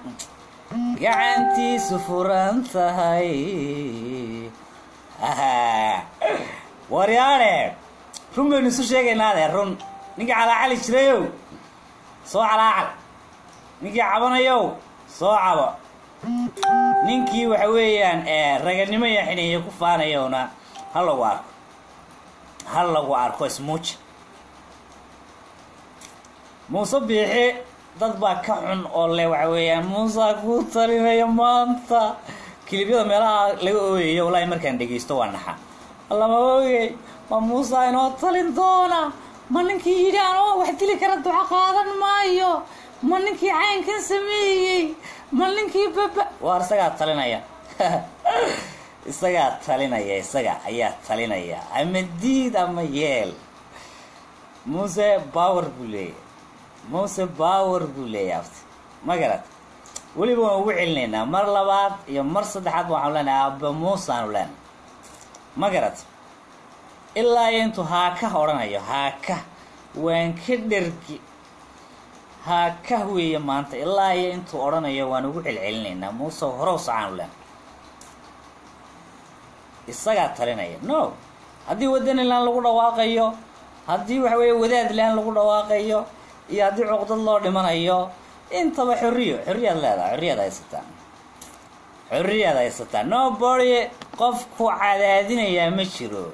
gacantiisu furan tahay. Waryaane run baynu isu sheegaynaa adeer run. Ninkii calaacali jirayow soo calaacal ninkii cabanayow soo cabo. Ninkii waxa weeyaan raganimo iyo ku faanayowna ha lagu arko. Ha lagu arko ismuuja muuse biixi dad baa ka xun oo le waxa weeyaan muusa kuu talinaya maanta. Kilibyada meelaha laga ooyayo wallaahi markaan dhegaysto waa naxa. Lama oogey ma muusa inoo talin doona? Ma ninkii yidhi anoo wax dili kara duco qaadan maayo? Ma ninkii caynkan sameeyey? Ma ninkii baba? Waar isagaa talinaya. Isagaa talinaya isaga ayaa talinaya. Ama diid ama yeel. Muuse power buu leeyahy muuse power buu abti ma garat weliba waan ugu celinaynaa. Mar labaad iyo mar saddexaad waxaanu leenahay aaba muuse aanu leenahay. Ma garat ilaa intuu haaka odhanayo haaka. Waan ka dhergi haaka weeye maanta. Ilaa iyo intuu odhanayo waan ugu celcelinaynaa. Muuse horow sacaanu leenahay. Isagaa talinaya. No. Haddii wadanilan lagu dhawaaqayo haddii waxa weeye wadaadlan lagu dhawaaqayo iyo haddii cuqdad loo dhimanayo intaba xorriyo xorriyaad leedahay xorriyaad haysataa xorriyaad haysataa nobody qofku cadaadinayaa ma jiro.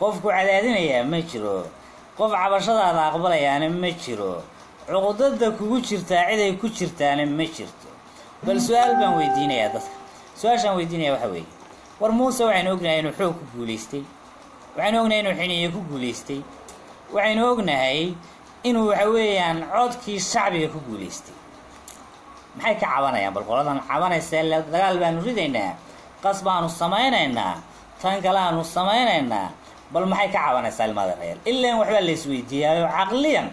Qofku cadaadinayaa ma jiro. Qof cabashadaada aqbalayaana ma jiro. Cuqdada kugu jirtaa ciday ku jirtaana ma jirto. Bal su'aal baan weydiinayaa dadka. Su'aashaan weydiinaya waxa weeye. War muuse waxaynu ognahay inuu xoog ku guulaystay waxaynu ognahay inuu xiniye ku guulaystay waxaynu ognahay inuu waxa weeyaan codkii shacbiga ku guulaystay maxay ka cabanayaan bal qoladan? Cabanaysa dagaal baanu ridaynaa qas baanu samaynaynaa tan kale aanu samaynaynaa. Bal maxay ka cabanaysaa ilmaada reer ilaan waxbaa la isweydiiyaayo caqliyan.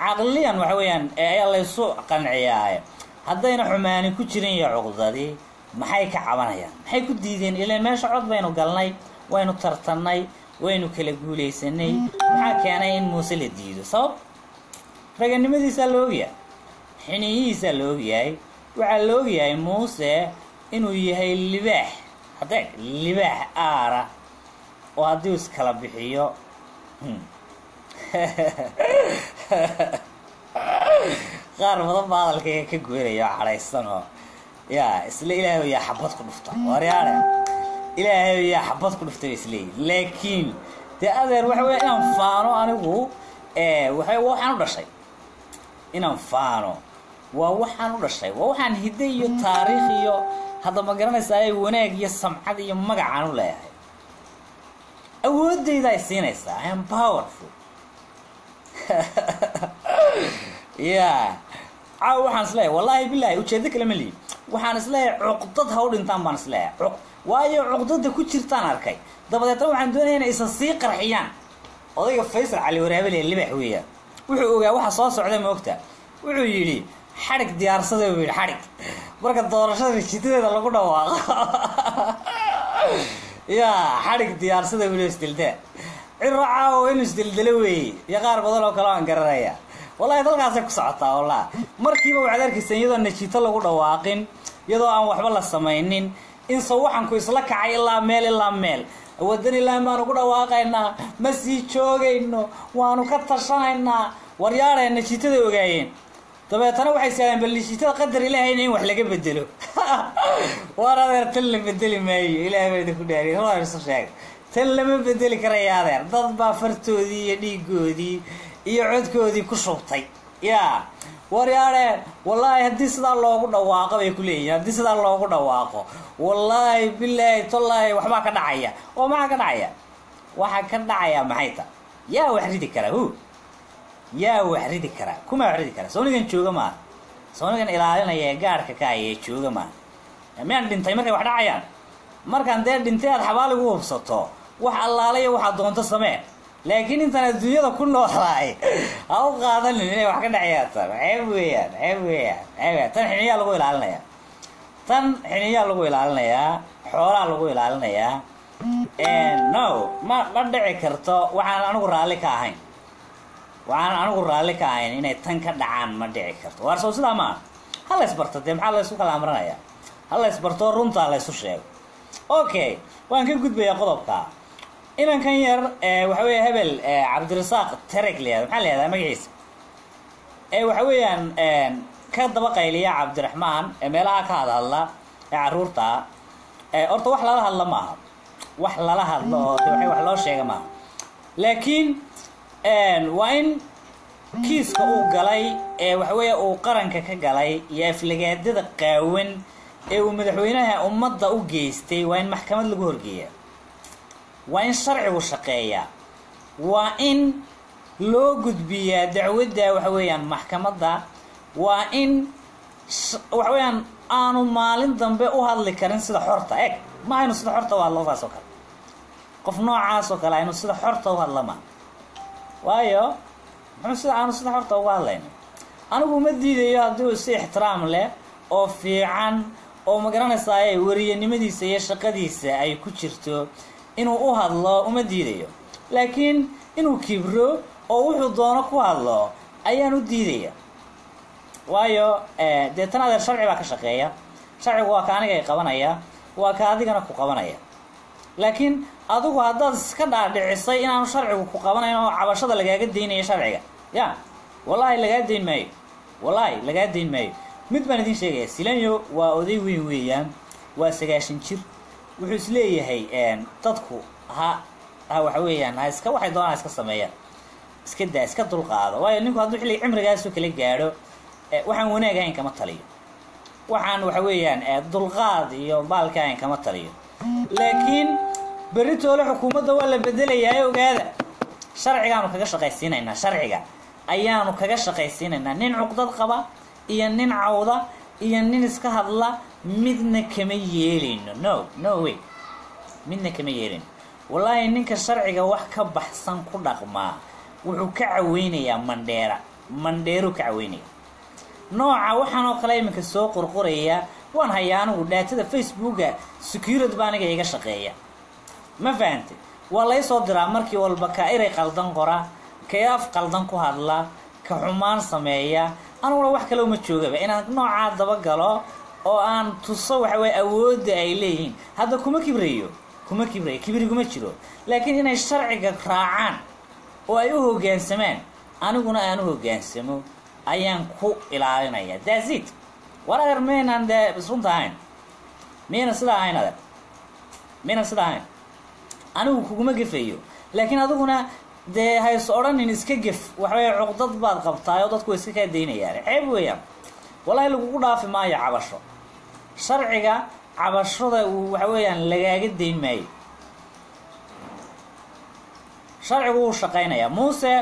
Caqliyan waxa weeyaan ayaa laysu qanciyaaye. Haddayna xumaani ku jirin iyo cuqdadii maxay ka cabanayaan? Maxay ku diideen? Ilaan meesha cod baynu galnay waynu tartannay waynu kala guulaysanay. Maxaa keenay in muuse la diido? Sabab raganimadiisaa la ogyahay xiniyihiisaa la ogyahay waxaa la ogyahay muuse inuu yahay libaax. Haddee libaax aara. Oo haddii iskala bixiyo. Qaar badan baa hadalkayga ka goynaya oo cadhaysan oo yaa isla ilaahay yaa xabad ku dhufta waryaare ilaahay yaa xabad ku dhufta bay isleeyihin laakiin dee adeer waxa weya inaan faano anigu waxaan u dhashay. Inaan faano waa waxaan u dhashay. Waa waxaan hidde iyo taariikh iyo hadda ma garanaysaa wanaag iyo samcad iyo magacaan u leeyahay. Awoodayda ay am powerful. Ya caaw waxaan is leeyahay wallaahi bilaahi ujeedo kale ma lihi. Waxaan is leeyahay cuqdad ha u dhintaan baan is leeyahay waayo cuqdada ku jirtaan arkay. Dabadeetna waxaan doonaya inay isa sii qarxiyaan. Odayga faysal cali waraabele libax weeyaan wuxuu ogaa waxa soo socda ma ogta. Wuxuu yidhi xadhig diyaarsada buu yidhi xadhig. Marka doorashada rajitadeeda lagu dhawaaqo. Ya xadhig diyaarsada wili isdildaa ciro caawo inuu isdildilo weeye iyo qaar badan oo kale aan garanaya wallahi dalkaasay ku socotaa wallah markiiba waxaad arkaysa iyadoo najiito lagu dhawaaqin iyadoo aan waxba la samaynin in sawaxanku isla kacay ilaa meel ilaa meel. Wadanilan baanu ku dhawaaqaynaa ma sii joogayno waanu ka tashanaynaa waryaadhee najiitada ogaayeen. Dabeetana waxay saadeen bal najiitada qadar ilaahayna in wax laga bedelo waar adeer tan la bedeli maayo ilaahay baa idinku dhaariy hor isu sheeg tan lama bedeli karaya adeer. Dad baa fartoodii iyo dhiigoodii iyo codkoodii ku shubtay yaa waryaadheen wallaahi haddii sidaa loogu dhawaaqo bay ku leeyihiin haddii sidaa loogu dhawaaqo wallaahi bilaahi tollaahi waxbaa ka dhacaya. Oo maxaa ka dhacaya? Waxaa ka dhacaya maxay ta? Yaa wax ridi karaa hu yaa wax ridi karaa kumaa wax ridi karaa soonigan jooga maaha soonigan ilaalinaya ee gaadhka ka haya jooga maaha miyaan dhintay markay wax dhacayaan? Markaan dee dhintay aad xabaaligu hubsato. Wax allaalaya waxaa doonto samee laakiin intaan adduunyada ku noolaay ha u qaadanin inay wax ka dhacayaataan ceeb weeyaan ceeb weeyaan ceeb tan xiniyaa lagu ilaalinayaa. Tan xiniyaa lagu ilaalinayaa xoolaa lagu ilaalinayaa. No ma ma dhici karto. Waxaan anigu raalli ka ahayn. Waxaan anigu raalli ka ahayn inay tan ka dhacaan ma dhici karto. Waar sow sidaa maa ha la ysbarto dee maxaa laysku kala amranayaa ha la ysbarto runtaa laysu sheego. Okay waan ka gudbayaa qodobka inankan yar waxa weya hebel cabdirasaaq tareg layahda maxaa layahdaa magaciisa? Waxa weeyaan ka daba qayliya cabdiraxmaan ee meelaha ka hadhadla ee carruurta horta wax lala hadla maaha. Wax lala hadlo oo de wa wax loo sheega maaha. Laakiin waa in kiiska uu galay ee waxaweeya uu qaranka ka galay iyo aflagaadada qaawan ee uu madaxweynaha ummadda u geystay waa in maxkamad lagu horgeeya waa in sharcigu shaqeeyaa. Waa in loo gudbiyaa dacwadda waxa weeyaan maxkamadda. Waa in waxa weeyaan aanu maalin dambe u hadli karin sida xorta. Eg ma aynu sida xorta u hadlo saas oo kale. Qof noocaas oo kale aynu sida xorta u hadla ma waayo muxuu sida aanu sida horta uga hadlayna anigu uma diidayo haddii si ixtiraam leh oo fiican oo magaranaysaay wariyanimadiisa iyo shaqadiisa ay ku jirto inuu u hadlo uma diidayo. Laakiin inuu kibro oo wuxuu doono ku hadlo ayaan u diidaya waayo dee tan adeer sharci baa ka shaqeeya. Sharcigu waa ka aniga ay qabanaya waa ka adigana ku qabanaya. Laakiin adigu haddaad iska dhaadhicisay inaanu sharcigu ku qabanayn oo cabashada lagaaga daynayo sharciga. Ya wallaahi lagaa dayn maayo. Wallaahi lagaa dayn maayo. Mid baan idiin sheegaya silanyo waa oday weyn weeyaan waa sagaashan jir wuxuu is leeyahay dadku ha ha waxa weeyaan ha iska waxay doonaan iska sameeyaan. Iska daa iska dulqaado. Waayo ninku hadduu xilliga cimrigaasoo kala gaadho waxaan wanaag ahayn kama taliyo. Waxaan waxa weeyaan dulqaad iyo baalka ahayn kama taliyo. Laakiin berri toole xukuumadda waa la bedelayaa ogaada. Sharcigaanu kaga shaqaysiinaynaa sharciga. Ayaanu kaga shaqaysiinaynaa nin cuqdad qaba iyo nin cawda iyo nin iska hadla midna kama yeelayno no no midna kama yeelayno wallaahi ninka sharciga wax ka baxsan ku dhaqmaa wuxuu ka caweynayaa mandheera mandheeruu ka caweynaya nooca waxaan oo kale iminka soo qorqoraya waan hayaa anigu dhaatada facebooka security ba aniga iga shaqeeya. Ma fahantay waa lay soo diraa markii walba ka eray qaldan qora ka af qaldan ku hadla ka xumaan sameeya. Aniguna wax kale uma joogaba. Inaan noocaa dabagalo oo aan tuso waxa weye awoodda ay leeyihiin. Hadda kuma kibrayo kuma kibrayo kibriguma jiro. Laakiin inay sharciga raacaan oo ay u hoggaansamaan aniguna aan u hoggaansamo ayaan ku ilaalinaya. Dasit war adeer maynan dee isrunta ahayn. Miyayna sidaa ahayn adeer miyaynan sidaa ahayn. Anigu kuguma gefayo laakiin adiguna dee hays odhanin iska gef waxaweye cuqdad baad qabtaay oo dadku way iska kaa daynayaan. Ceeb weeyaan wallaahi lagugu dhaafi maayo cabasho. Sharciga cabashada uu waxa weeyaan lagaaga dayn maayo sharcigu wuu shaqaynayaa. Muuse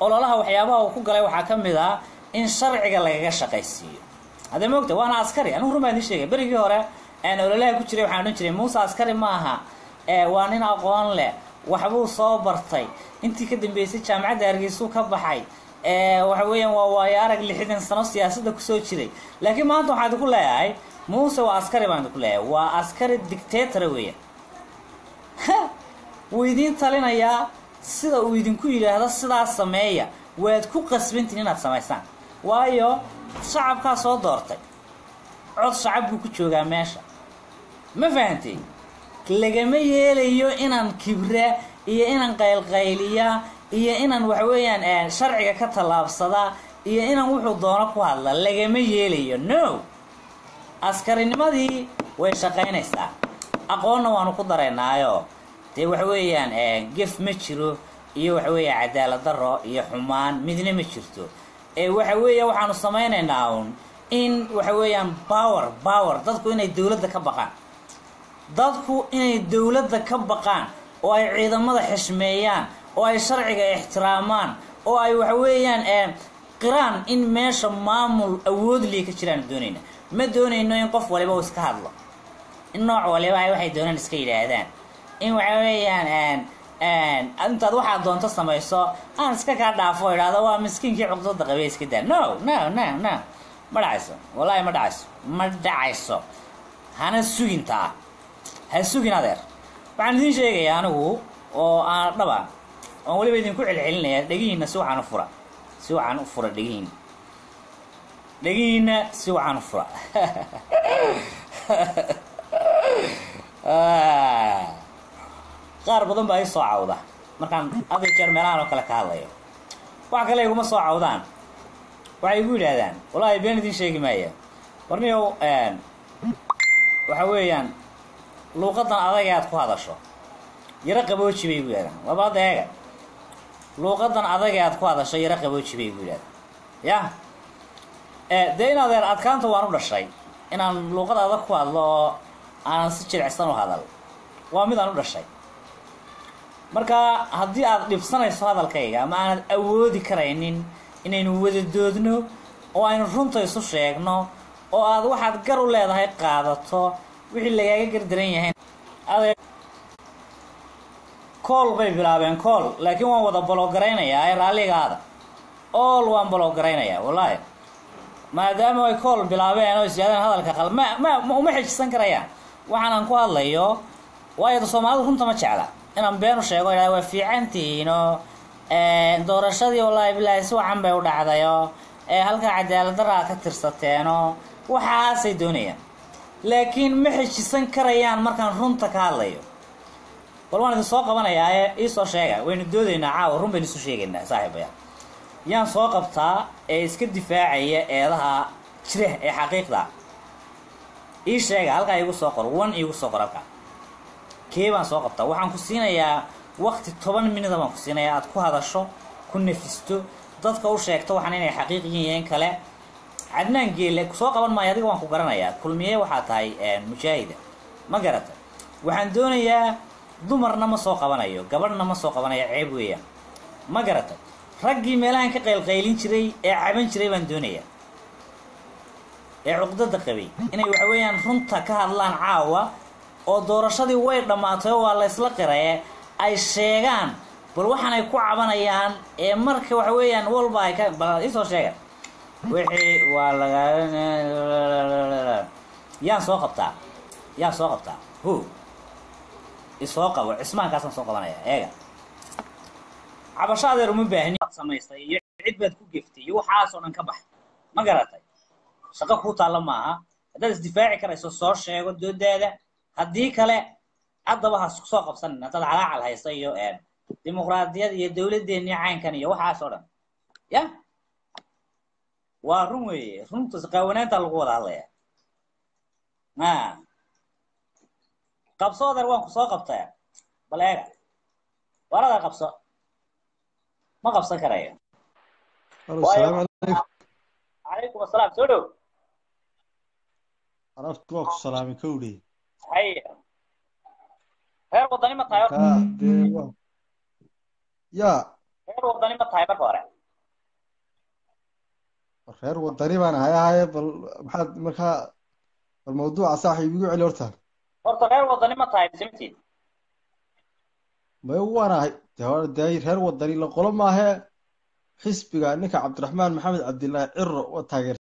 ololaha waxyaabaha uu ku galay waxaa ka mid ah in sharciga lagaga shaqaysiiyo. Haddee moogta waana askari. Anigu run idiin sheegay. Berigii hore ololaha ku jiray waxaan odhan jiray muuse askari ma aha. Waa nin aqoon leh. Waxbuu soo bartay. Intii ka dambeysay jaamacadda hargeysuu ka baxay waxa weeyaan waa waayo arag lixdan sano siyaasadda ku soo jiray. Laakiin maanta waxaan idinku leeyahay muuse waa askari baan idinku leeyahay. Waa askari dictatora weeyaan. Wuu idiin talinayaa sida uu idinku yidhaahdo sidaas sameeya. Waad ku qasbantiin inaad samaysaan. Waayo shacabkaa soo doortay. Cod shacab buu ku joogaa meesha. Ma fahantay lagama yeelayo inaan kibra iyo inaan qaylqayliya iyo inaan waxa weeyaan sharciga ka tallaabsada iyo inaan wuxuu doono ku hadla lagama yeelayo. No! Askarinimadii way shaqaynaysaa. Aqoonna waanu ku daraynaayo dee waxa weeyaan gef ma jiro iyo waxa weeya cadaalad daro iyo xumaan midna ma jirto. Ee waxa weeya waxaanu samaynaynaa un in waxa weeyaan power power dadku inay dowladda ka baqaan. Dadku inay dowladda ka baqaan oo ay ciidamada xishmeeyaan oo ay sharciga ixtiraamaan oo ay waxa weeyaan qiraan in meesha maamul awoodliya ka jiraan doonayna. Ma doonayno in qof waliba uu iska hadlo. In nooc waliba ay waxay doonaan iska yidhaahdaan. In waxa weeyaan intaad waxaad doonto samayso aan iska kaa dhaafo idhaahdo waa miskiinkii cuqdada qabey iska daa no no no no. Ma dhacayso. Wallaahi ma dhacayso. Ma dhacayso. Hana sugintaa ha sugin adeer. Waxaan idiin sheegayaa anigu oo aan dhaba oon weliba idinku celcelinaya dhegihiina si waxaan u fura. Si waxaan u fura dhegihiina dhegihiina si waxaan u fura. Qaar badan baa i soo cawda. Markaan ada jeer meelahan oo kale ka hadlayo. Wax kale iguma soo cawdaan. Waxay igu yidhaahdaan wallaahi been idiin sheegi maaya warniyow waxa weeyaan luuqadan adag aad ku hadasho. Yaro qabooji bay igu yidhahdaan labaad eega luuqadan adag ee aad ku hadasho yaro qabooji bay igu yidhahdaan ya dee in adeer adkaanta waan u dhashay. Inaan luuqad adag ku hadlo oo aanan si jilicsan u hadal. Waa mid aan u dhashay. Marka haddii aad dhibsanayso hadalkayga ama aanad awoodi karaynin inaynu wada doodno oo aynu runta isu sheegno oo aad waxaad gar u leedahay qaadato wixii lagaaga gardaran yahay kool bay bilaabeen kool laakiin waan wada balogaraynayaa ee raalligaada all waan balow garaynaya wallaahi. Maadaama ay kool bilaabeen oo isyaadeen hadalka qal ma ma ma uma xejisan karayaan. Waxaan aan ku hadlayo waayo soomaalidu runta ma jecla. Inaan beenu sheego idhahda waa fiicantihiinoo doorashadii wallaahi bilaahi si wacan bay u dhacdayo ee halkaa cadaalad daraa ka tirsateenoo waxaasay doonayaan. Laakiin ma xejisan karayaan markaan runta ka hadlayo bal waan idin soo qabanayaa ee iisoo sheega waynu doodaynaa caawa run baynu isu sheegaynaa saaxiibaya yaan soo qabtaa ee iska difaacaya eedaha jira ee xaqiiqda. Ii sheega halkaa iigu soo qor one iigu soo qor halkaa. Kee baan soo qabtaa? Waxaan ku siinayaa waqti toban minida baan ku siinayaa. Aad ku hadasho ku nafisto dadka u sheegto waxaan inay xaqiiq yihiin kale. Cadnaan geele soo qaban maayo adiga waan ku garanayaa. Kulmiye waxaa tahay mujaahida ma garata. Waxaan doonayaa dumarna ma soo qabanayo gabadhna ma soo qabanayo ceeb weeyaan. Ma garata raggii meelahan ka qaylqaylin jiray ee caban jiray baan doonayaa ee cuqdada qabay inay waxa weeyaan runta ka hadlaan caawa oo doorashadii way dhammaatay oo waa la ysla qiraye ay sheegaan. Bal waxaan ay ku cabanayaan ee marka waxa weeyaan walba ay ka isoo sheega wixii waa laga yaan soo qabtaa. Yaan soo qabtaa. Hu isoo qabo cismaankaasaan soo qabanaya eega. Cabasho adeer uma baahni samaystay iyo cid baad ku geftay iyo waxaasoo dhan ka bax. Ma garatay? Shaqo kuu taalla maaha. Haddaad isdifaaci karayso soo sheego doodaada. Haddii kale haddaba ha soo qabsanin. Haddaad calaacal haysta iyo dimuqraadiyad iyo dowladdeennii caynkan iyo waxaasoo dhan. Ya? Waa run weeye. Runta qaawanaanta lagu wada hadlaya a qabso adeer waan ku soo qabtaya bal eega warada qabso. Ma qabsan karayo calaykum asalaam soo dhow. Arabtu waa ku salaamay kowdhi hay. Reer wadani ma tahay yaa reer wadani ma tahay marka hore. Reer wadani baan ahay ahaye bal maxaad markaa bal mawduuca saaxiib igu celi horta horta reer wadani ma tahay bisimtiid may waan ahay dee hore dee reer wadani la qolo maahe? Xisbiga ninka cabdiraxmaan maxamed cabdilaahi ciro waa taageer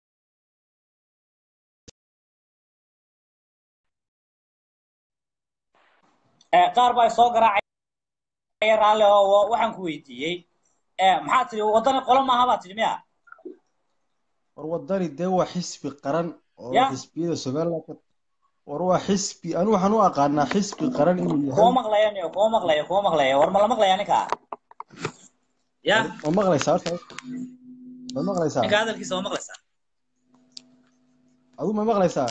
qaar baa soo garaacaya raalle oo waxaan ku weydiiyey. Maxaa tidhi wadani qolo maaha baa tidhi miya war wadani dee waa xisbi qaran oo Ya. xisbiyada somaliland war waa xisbi. Anu waxaan u aqaanaa xisbi qaran inuu yahay. Maqlaya niyo kuma maqlaya kuma maqlaya war ma la maqlaya ninka ya. Ma maqlaysaa horta ma maqlaysaa? Ninka hadalkiisa ma maqlaysaa? Adu ma maqlaysaa?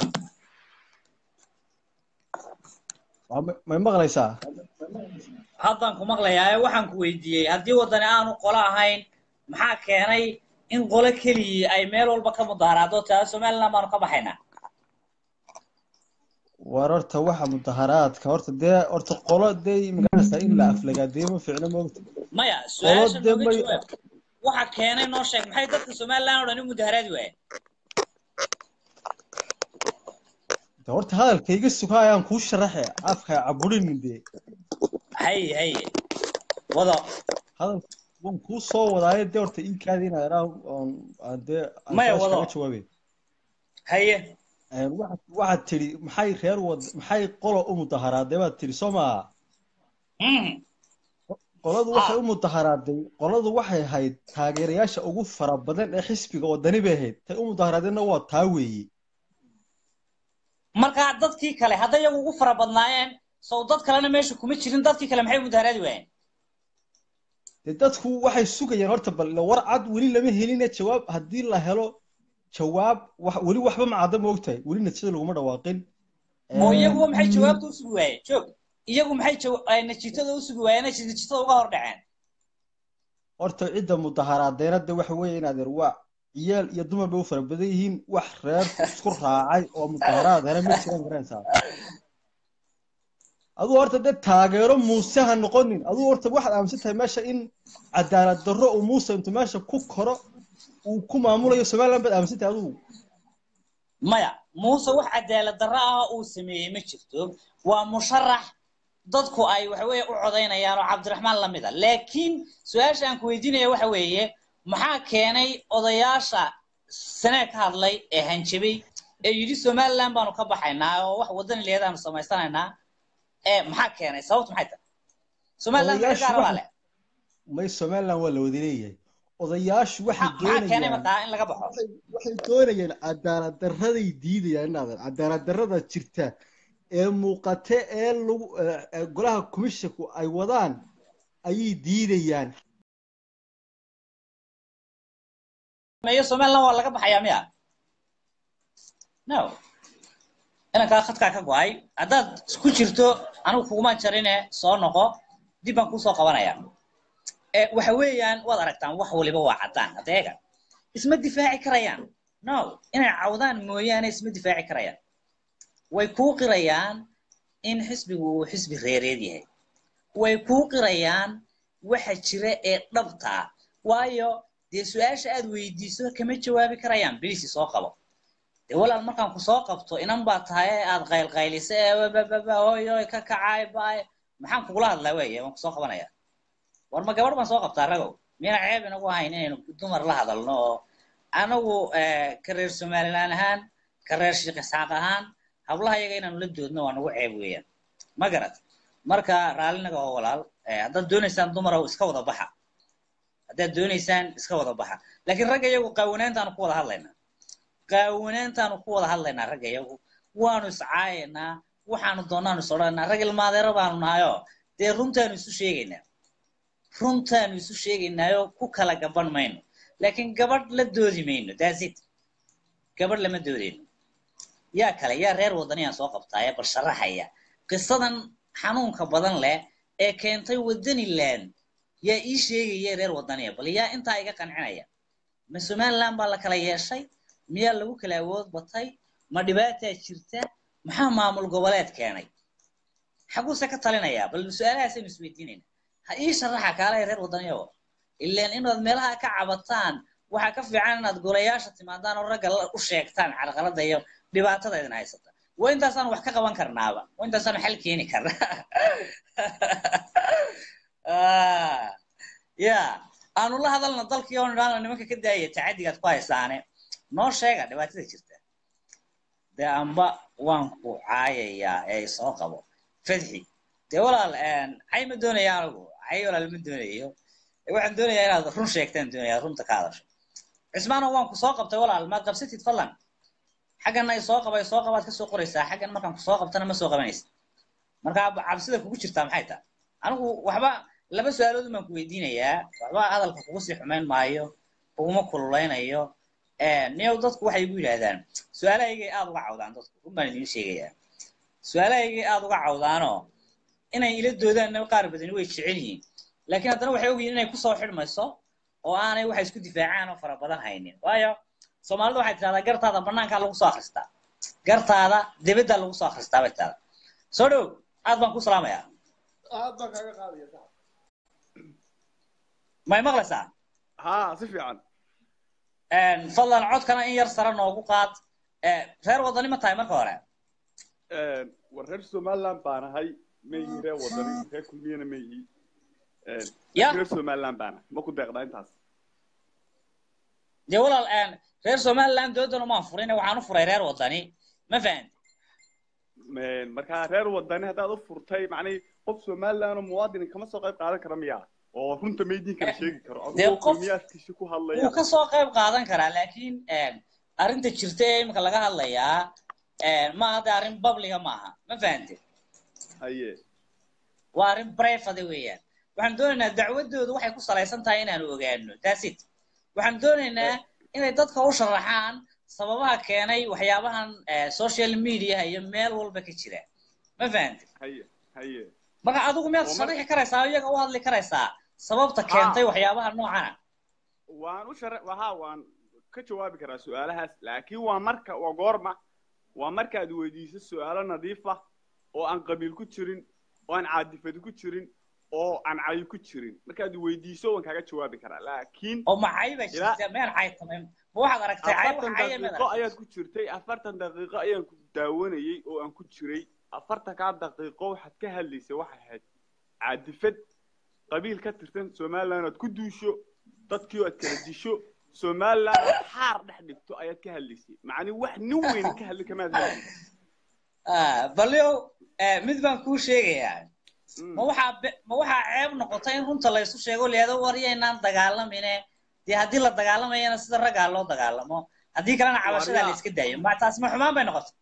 Ma- may maqlaysaa? Haddaan ku maqlayaa waxaan ku weydiiyey haddii wadani aanu qolo ahayn maxaa keenay in qolo keligii ay meel walba ka mudaaraado? Taa somaliland baanu ka baxaynaa war horta waxa mudaharaadka horta dee horta qolo dee ma garanaysaa in la aflagaadeeyo ma fiicno moogta. Maya su'aasha nooga jawaab waxa keenay noo sheeg maxay dadka somaliland oo dhan u mudaharaadi de horta hadalka iga suga ayaan kuu sharaxe afka caburinin dee. Hay hay. Wado. Hadal waan kuu soo wadaayo dee horta inkaadi inaad iraa oon aan dee Maya, wado. jawaabay. Haye waxaad tidhi maxay reer wad maxay qolo u mudaharaadee baad tidhi soo maaha Mhm. qoladu waxay u mudaharaaday qoladu waxay ahayd taageerayaasha ugu fara badan ee xisbiga wadani bay ahayd tay u mudaharaadeenna waa taa weeye markaa dadkii kale hadday iyagu ugu fara badnaayeen sow dad kalena meesha kuma jirin dadkii kale maxay mudaharaadi waayeen? Dee dadku waxay sugayaan horta bal war cad weli lama helina jawaab haddii la helo jawaab weli waxba ma cadda moogtahay. Weli natiijada laguma dhawaaqin. Oo iyaguba maxay Een, jawaabta u sugi waayeen? Joog. Iyagu maxay natiijada u sugi waayeen? Ay natiijada uga hor dhaceen. Horta cidda mudaharaadeena de waxa weeye inaad waa ciyaal iyo dumar bay u fara badan yihiin. Wax reer isku raacay oo mudaharaad hena ma jiran garanaysaa aduu horta dee taageero muuse ha noqonin. Aduu horta waxaad aaminsan tahay meesha in cadaalad darro uu muuse intuu meesha ku koro uu ku maamulayo somaliland baad adugu. Maya muuse wax cadaalad darro ah uu sameeyey ma jirto. Waa musharax. Dadku ay waxa weeye u codaynayaan oo cabdiraxmaan la mid a. Laakiin su'aasha aan ku weydiinaya waxa weeye maxaa keenay odayaasha sanee ka hadlay ee hanjabay? Ee yidhi somaliland baanu ka baxaynaa oo wax waddan leedaanu samaysanaynaa ee maxaa keenay? Sababtu maxay tahay? Somaliland leh. may somaliland waa la wada leeyahay odayaashu waxay doonayaan. cadaalad darraday diidayaan inaadan cadaalad darrada jirta ee muuqata ee lagu golaha commissionku ay wadaan ayay diidayaan. Meeyo somaliland waa laga baxayaa miya? No. Inankaa khadkaa ka go'ay haddaad ku jirto anigu kuguma jarine soo noqo dib baan ku soo qabanaya waxa weeyaan waad aragtaan wax waliba waa caddaan adeega isma difaaci karayaan. No inay cawdaan mooyaane isma difaaci karayaan. Way kuu qirayaan in xisbigu uu xisbi reereed yahay. Way kuu qirayaan waxa jira ee dhabta. Ah waayo dee su'aasha aad weydiiso kama jawaabi karayaan bilisi soo qabo. Dee walaal markaan ku soo qabto inan baa tahay ee aad qaylqaylisa ee hooyoy ka kacay baay. Maxaan kugula hadlaa weeye waan ku soo qabanaya war ma gabadh baan soo qabtaa ragow? Miyana ceeb inagu ahayn inaynu dumar la hadalno oo anagu eh, ka reer somaliland ahaan ka reer sheekh isxaaq ahaan hablaha iyaga inaanu la doodno waa nagu ceeb weeyaan. Ma garat marka raallinaga oo walaal eh, haddaad doonaysaan dumarow iska wada baxa. Haddaad doonaysaan iska wada baxa. Laakiin ragga iyagu qaawanaantaanu ku wada hadlaynaa. Qaawanaantaanu ku wada hadlaynaa ragga iyagu. Waanu iscaayaynaa waxaanu doonaanu is odhanaynaa. Rag ilmaadeero baanu nahayoo. Dee runtaanu isu sheegaynaa runtaanu isu sheegaynaayo ku kala gaban mayno laakiin gabadh la doodi mayno it. Gabadh lama doodayno yaa kale yaa reer waddaniyaan soo qabtaaya bal sharaxaya qisadan xanuunka badan leh ee keentay waddaniland yaa ii sheegaya reer waddaniya bal yaa intaa iga qancinaya ma somaliland baa la kala yeeshay miyaa lagu kala awood batay ma dhibaataa jirta maxaa maamul goboleed keenay xaguuse ka talinayaa bal su'aalahaasaynu isweydiinayna ha ii sharaxa kaala reer waddaniyo ilaan inaad meelaha ka cabataan waxaa ka fiican inaad golayaasha timaadaan oo ragga u sheegtaan carqalada iyo dhibaatada idin haysata. Waa intaasaan wax ka qaban karnaaba. Waa intaasaan xal keeni karnaa Ah, ya aanu la hadalna dalkii oo nidhaahna nimanka ka daaya tacadigaad ku haysaane. Noo sheega dhibaatada jirta. Dee amba waan ku caayayaa ee soo qabo. Fadxi dee walaal cay ma anigu cay walaal ma doonayo. Waxaan doonayaa inaad run sheegtaan doonayaa runta ka hadasho. Cismaano waan ku soo qabtay walaal maad qabsatid fadlan? Xaggana i soo qabay soo qabaad ka soo qoraysaa. Xaggan markaan ku soo qabtana ma soo qabanaysid marka cabsida kugu jirtaa maxay tahay anigu waxba laba su'aalood baan ku weydiinayaa. Waxba hadalka kugu sii xumayn maayo kuguma kululeynayo. Niyow dadku waxay igu yidhaahdaan su'aalahaygay aada uga cawdaan dadku. Run baan idiin sheegayaa. Su'aalahaygay aada uga cawdaanoo inay ila doodaanna qaar badani way jecel yihiin. Laakiin haddana waxay ogyihiin inay ku soo xidhmayso oo aanay waxa isku difaacaan oo fara badan haynin. Waayo soomaalida waxay tidhahdaa gartaada banaankaa lagu soo akhristaa gartaada dibaddaa lagu soo akhristaa bay tidhahdaa. Soo dhow aad baan ku salaamayaa. Aad baan kaaga qaadaya may maqlaysaa? Haa si fiican. Fadlan codkana in yar sare noogu qaad. Reer wadani ma tahay marka hore. War reer somaliland baan ahay mayhi reer wadani reer kulmiyana mayhi Ya. reer somaliland baan ahay ma ku deeqdaa intaas dee walaal reer somaliland doodan umaan furin waxaan u furay reer wadani ma fahanti marka reer wadani haddaad u furtay macnay qof somaliland oo muwaadin kama soo qayb qaadan kara miya oo runta maydiin kala sheegi karo adigoo kulmiyaadkiisa ku hadlaya wuu ka soo qayb qaadan karaa laakiin arrinta jirta ee imika laga hadlayaa ma hadda arrin babliga maaha ma. Fahanti waa arrin brefada weeyaan. Waxaan doonaynaa dacwadoodu waxay ku salaysan tahay inaanu ogaano it. Waxaan doonaynaa inay dadka u sharaxaan sababaha keenay waxyaabahan eh, social media iyo meel walba ka jira. Ma haye marka adigu miyaad sharaxi karaysaa iyaga u hadli karaysaa sababta keentay waxyaabaha noocana waan u shara waha waan ka jawaabi karaa su'aalahaas laakiin waa marka waa goorma. Waa markaad weydiiso su'aalo nadiif ah oo aan qabiil ku jirin oo aan caadifadi ku jirin oo aan cayi ku jirin. Markaad weydiiso waan kaaga jawaabi karaa. Laakiin daqiiqo ayaad ku jirtay. Afartan daqiiqo ayaan ku daawanayey oo aan ku jiray. Afartankaa daqiiqo waxaad ka hadlaysay waxay ahayd caadifad qabiil ka tirsan somaliland aad ku duusho dadkii aad kala disho somaliland aad xaar dhex dhigto ayaad ka hadlaysay. Macni wax nin weyn ka hadli kamaad hadlaysa Ah, mid baan kuu sheegayaa. Mm. ma waxaa be- ma waxaa ceeb noqotay in runta la isu sheego leedo war yaynaan dagaalamine. Dee haddii la dagaalamayana sida raggaa loo dagaalamo. Haddii kalena cabashadaa la iska daayo. Ma taas ma xumaan bay noqotay.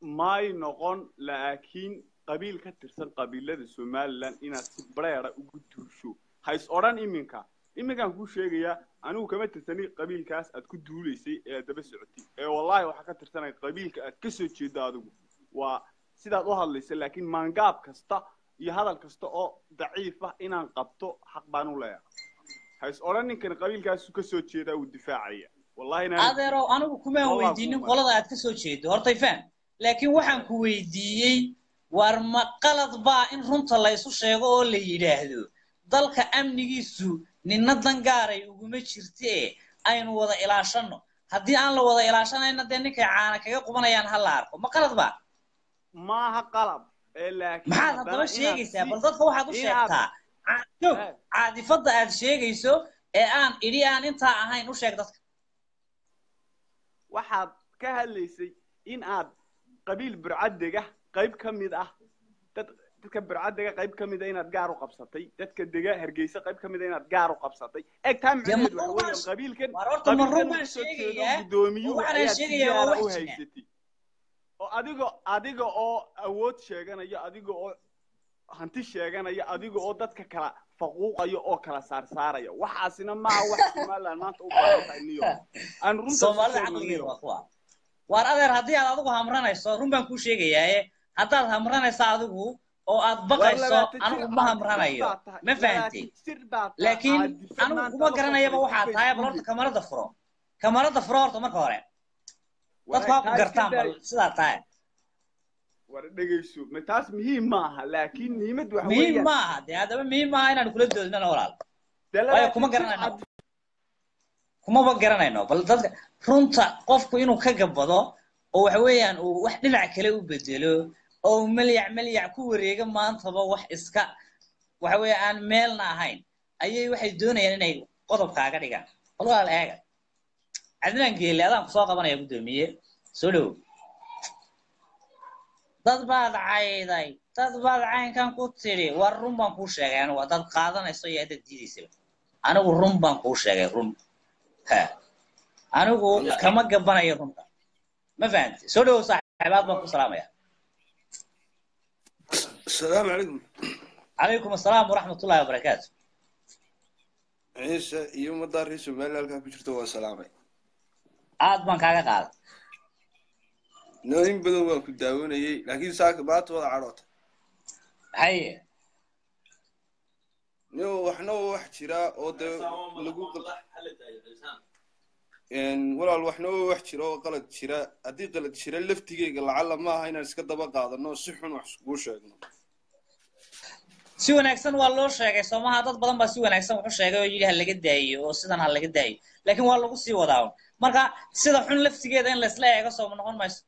May noqon laakiin qabiil ka tirsan qabiilada somaliland inaad si bareera ugu duusho. Ha is odhan iminka. Iminkaan kuu sheegayaa anigu kama tirsani qabiilkaas aad ku duulaysay ee aad daba socotay ee wallahi waxaa ka tirsanay qabiilka aad ka soo jeedo adigu waa sidaad u hadlaysa laakiin maangaab kasta iyo hadal kasta oo daciif ah inaan qabto xaq baan u leeyahay. Ha is odhan ninkan qabiilkaasu ka soo jeedaa uu difaacaya. Adeerow anigu kumaan weydiinin qolada aad ka soo jeedo. Hortay faan laakiin waxaan ku weydiiyey war ma qalad baa in runta la isu sheego oo la yidhaahdo. Dalka amnigiisu ninna dangaaray uguma jirte aynu wada ilaashano. Haddii aan la wada ilaashanayna dee ninkay caana kaga qubanayaan ha la arko. Ma qalad baa maaha qalab maxaad haddaba sheegaysaa bal dadka waxaad u sheegtaa joog caadifadda aad sheegayso ee aan idhi aan intaa ahayn u sheeg dadka waxaad ka hadlaysay in aad qabiil burcadega qayb ka mid ah dad dadka burcadega qayb ka mid ah inaad gaar u qabsatay dadka dega hargeysa qayb ka mid ah inaad gaar u qabsatay eeg taa Dee ma macnaheedu waxa weeyaan qabiilkan qabiilkan soo jeedo waxaan ayaad si gaara u haysatay oo adiga adiga oo awood sheeganaya adiga oo hanti sheeganaya adiga oo dadka kala faquuqaya oo kala saarsaaraya waxaasina maaha wax somaliland maanta u niyo. Aan caqligeeda waa kuwa. Waar adeer haddii aad adigu hamranayso run baan kuu sheegayaaye haddaad hamranayso adigu oo aad baqayso anigu ma hamranayo. ma fahantay laakiin anigu kuma garanayaba waxaa tahay bal horta kamarada furo. Kamarada furo horta marka hore dadku ha gartaan bal sidaa tahay war ma taas muhiim ma aha laakiin muhiimad muhiim weeyaan ma aha dee haddaba muhiim maaha inaanu kula doodnana walaal waayo kuma garanayno kumaba garanayno bal dadka runta qofku inuu ka gabado oo waxa weeyaan uu wax dhinac kale u bedelo oo melyac melyac ku wareego maantaba wax iska waxa weeye aan meelna ahayn ayay waxay doonayaan inay qodobkaaga dhigaan. Bal walaal eega cadnaan geelle adaan ku soo qabanaya guddoomiye sulow dad baad cayday dad baad caynkan ku tiri war run baan kuu sheegay anigu adaad qaadanayso iyo adaad diidaysaba anigu run baan kuu sheegay run. Ha. Anigu kama gabanayo runta. Ma fahamti soo dhowow saaxiibaad baan ku salaamaya. Asalaamu calaykum. Calaykum assalaam waraxmatullahi wabarakaatu. Ciise iyo ummaddaa reer halkaa ku jirta waa salaamay. Aad baan kaaga qaaday nooyin badan waan ku daawanayay laakiin saaka maanta wada cadhoota haye nio waxna wax jira oo dee lagu walaal waxna waa wax jira oo qalad jira haddii qalad jira laftigeyga lacala ma aha inaan iska daba qaadano si xun wax iskugu sheegno si wanaagsan waa loo sheegay soomaha dad badan baa si wanaagsan wuxu sheegay oo yidhi ha laga daayo oo sidan ha laga daayo laakiin waa lagu sii wadaa marka sida xun laftigeeda in laysla eego sooma noqon mayso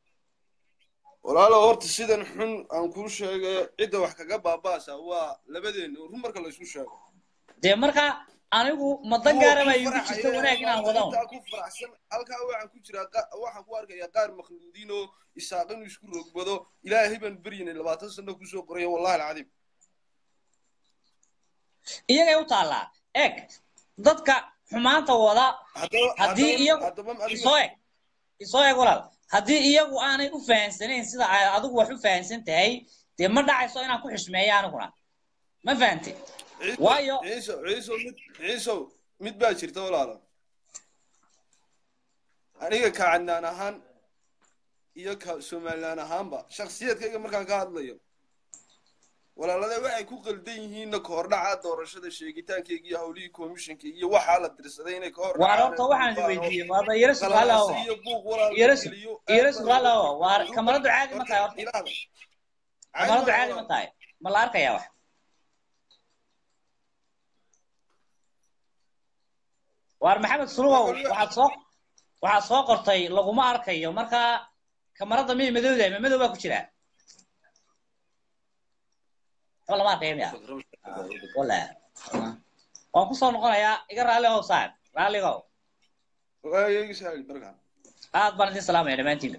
walaalo horta sidan xun aan kuu sheegay cidda wax kaga baabaasa waa labadeena run marka la isku sheego. Dee marka anigu ma dan gaara baa iigu jirta wanaag inaan wada un intaa ku faraxsan. Halkaa waxaan ku jiraa waxaan ku arkayaa qaar makhluudiin oo isaaq inuu isku rogbado. Ilaahay baan beryanay labaatan sano ku soo qoraya wallahi alcadiim. Iyagay u taallaa. Eeg dadka xumaanta wada haddii iyagu isoo eg isoo eg walaal haddii iyagu aanay u fahansanayn sida adigu wax u fahansan tahay dee ma dhacayso inaan ku xishmeeyo aniguna? Ma Ciiso- waayo ciiso ciiso mid ciiso mid baa jirta walaalo aniga ka cadnaan ahaan iyo ka somalilaan ahaanba shaksiyadkayga markaan ka hadlayo walaalada waxay ku qaldan yihiinna ka hordhaca doorashada sheegitaankayga iyo howlihii komishanka iyo waxaa la dirsaday inay ka hor waar horta waxaan is weydiiyey waaba yaro sugaalaho iyo buuq walaal yaro la su- geliyo yaro aad baan sugaalaho ugu- waar ugu- kamaradu caadi ma tahay horta. ilaada. kamaradu Caadi caadi baa ma tahay. Ma la arkayaa wax? Waar maxamed sulubow waxaad soo waxaad soo qortay laguma arkayo. Marka kamarada miyay madowdahay? Ma madow baa ku jira waxba lama arkayo miya wala waan ku soo noqonayaa iga raalli ow sahli markaa aad baan idin salaamaya dhammaantiinba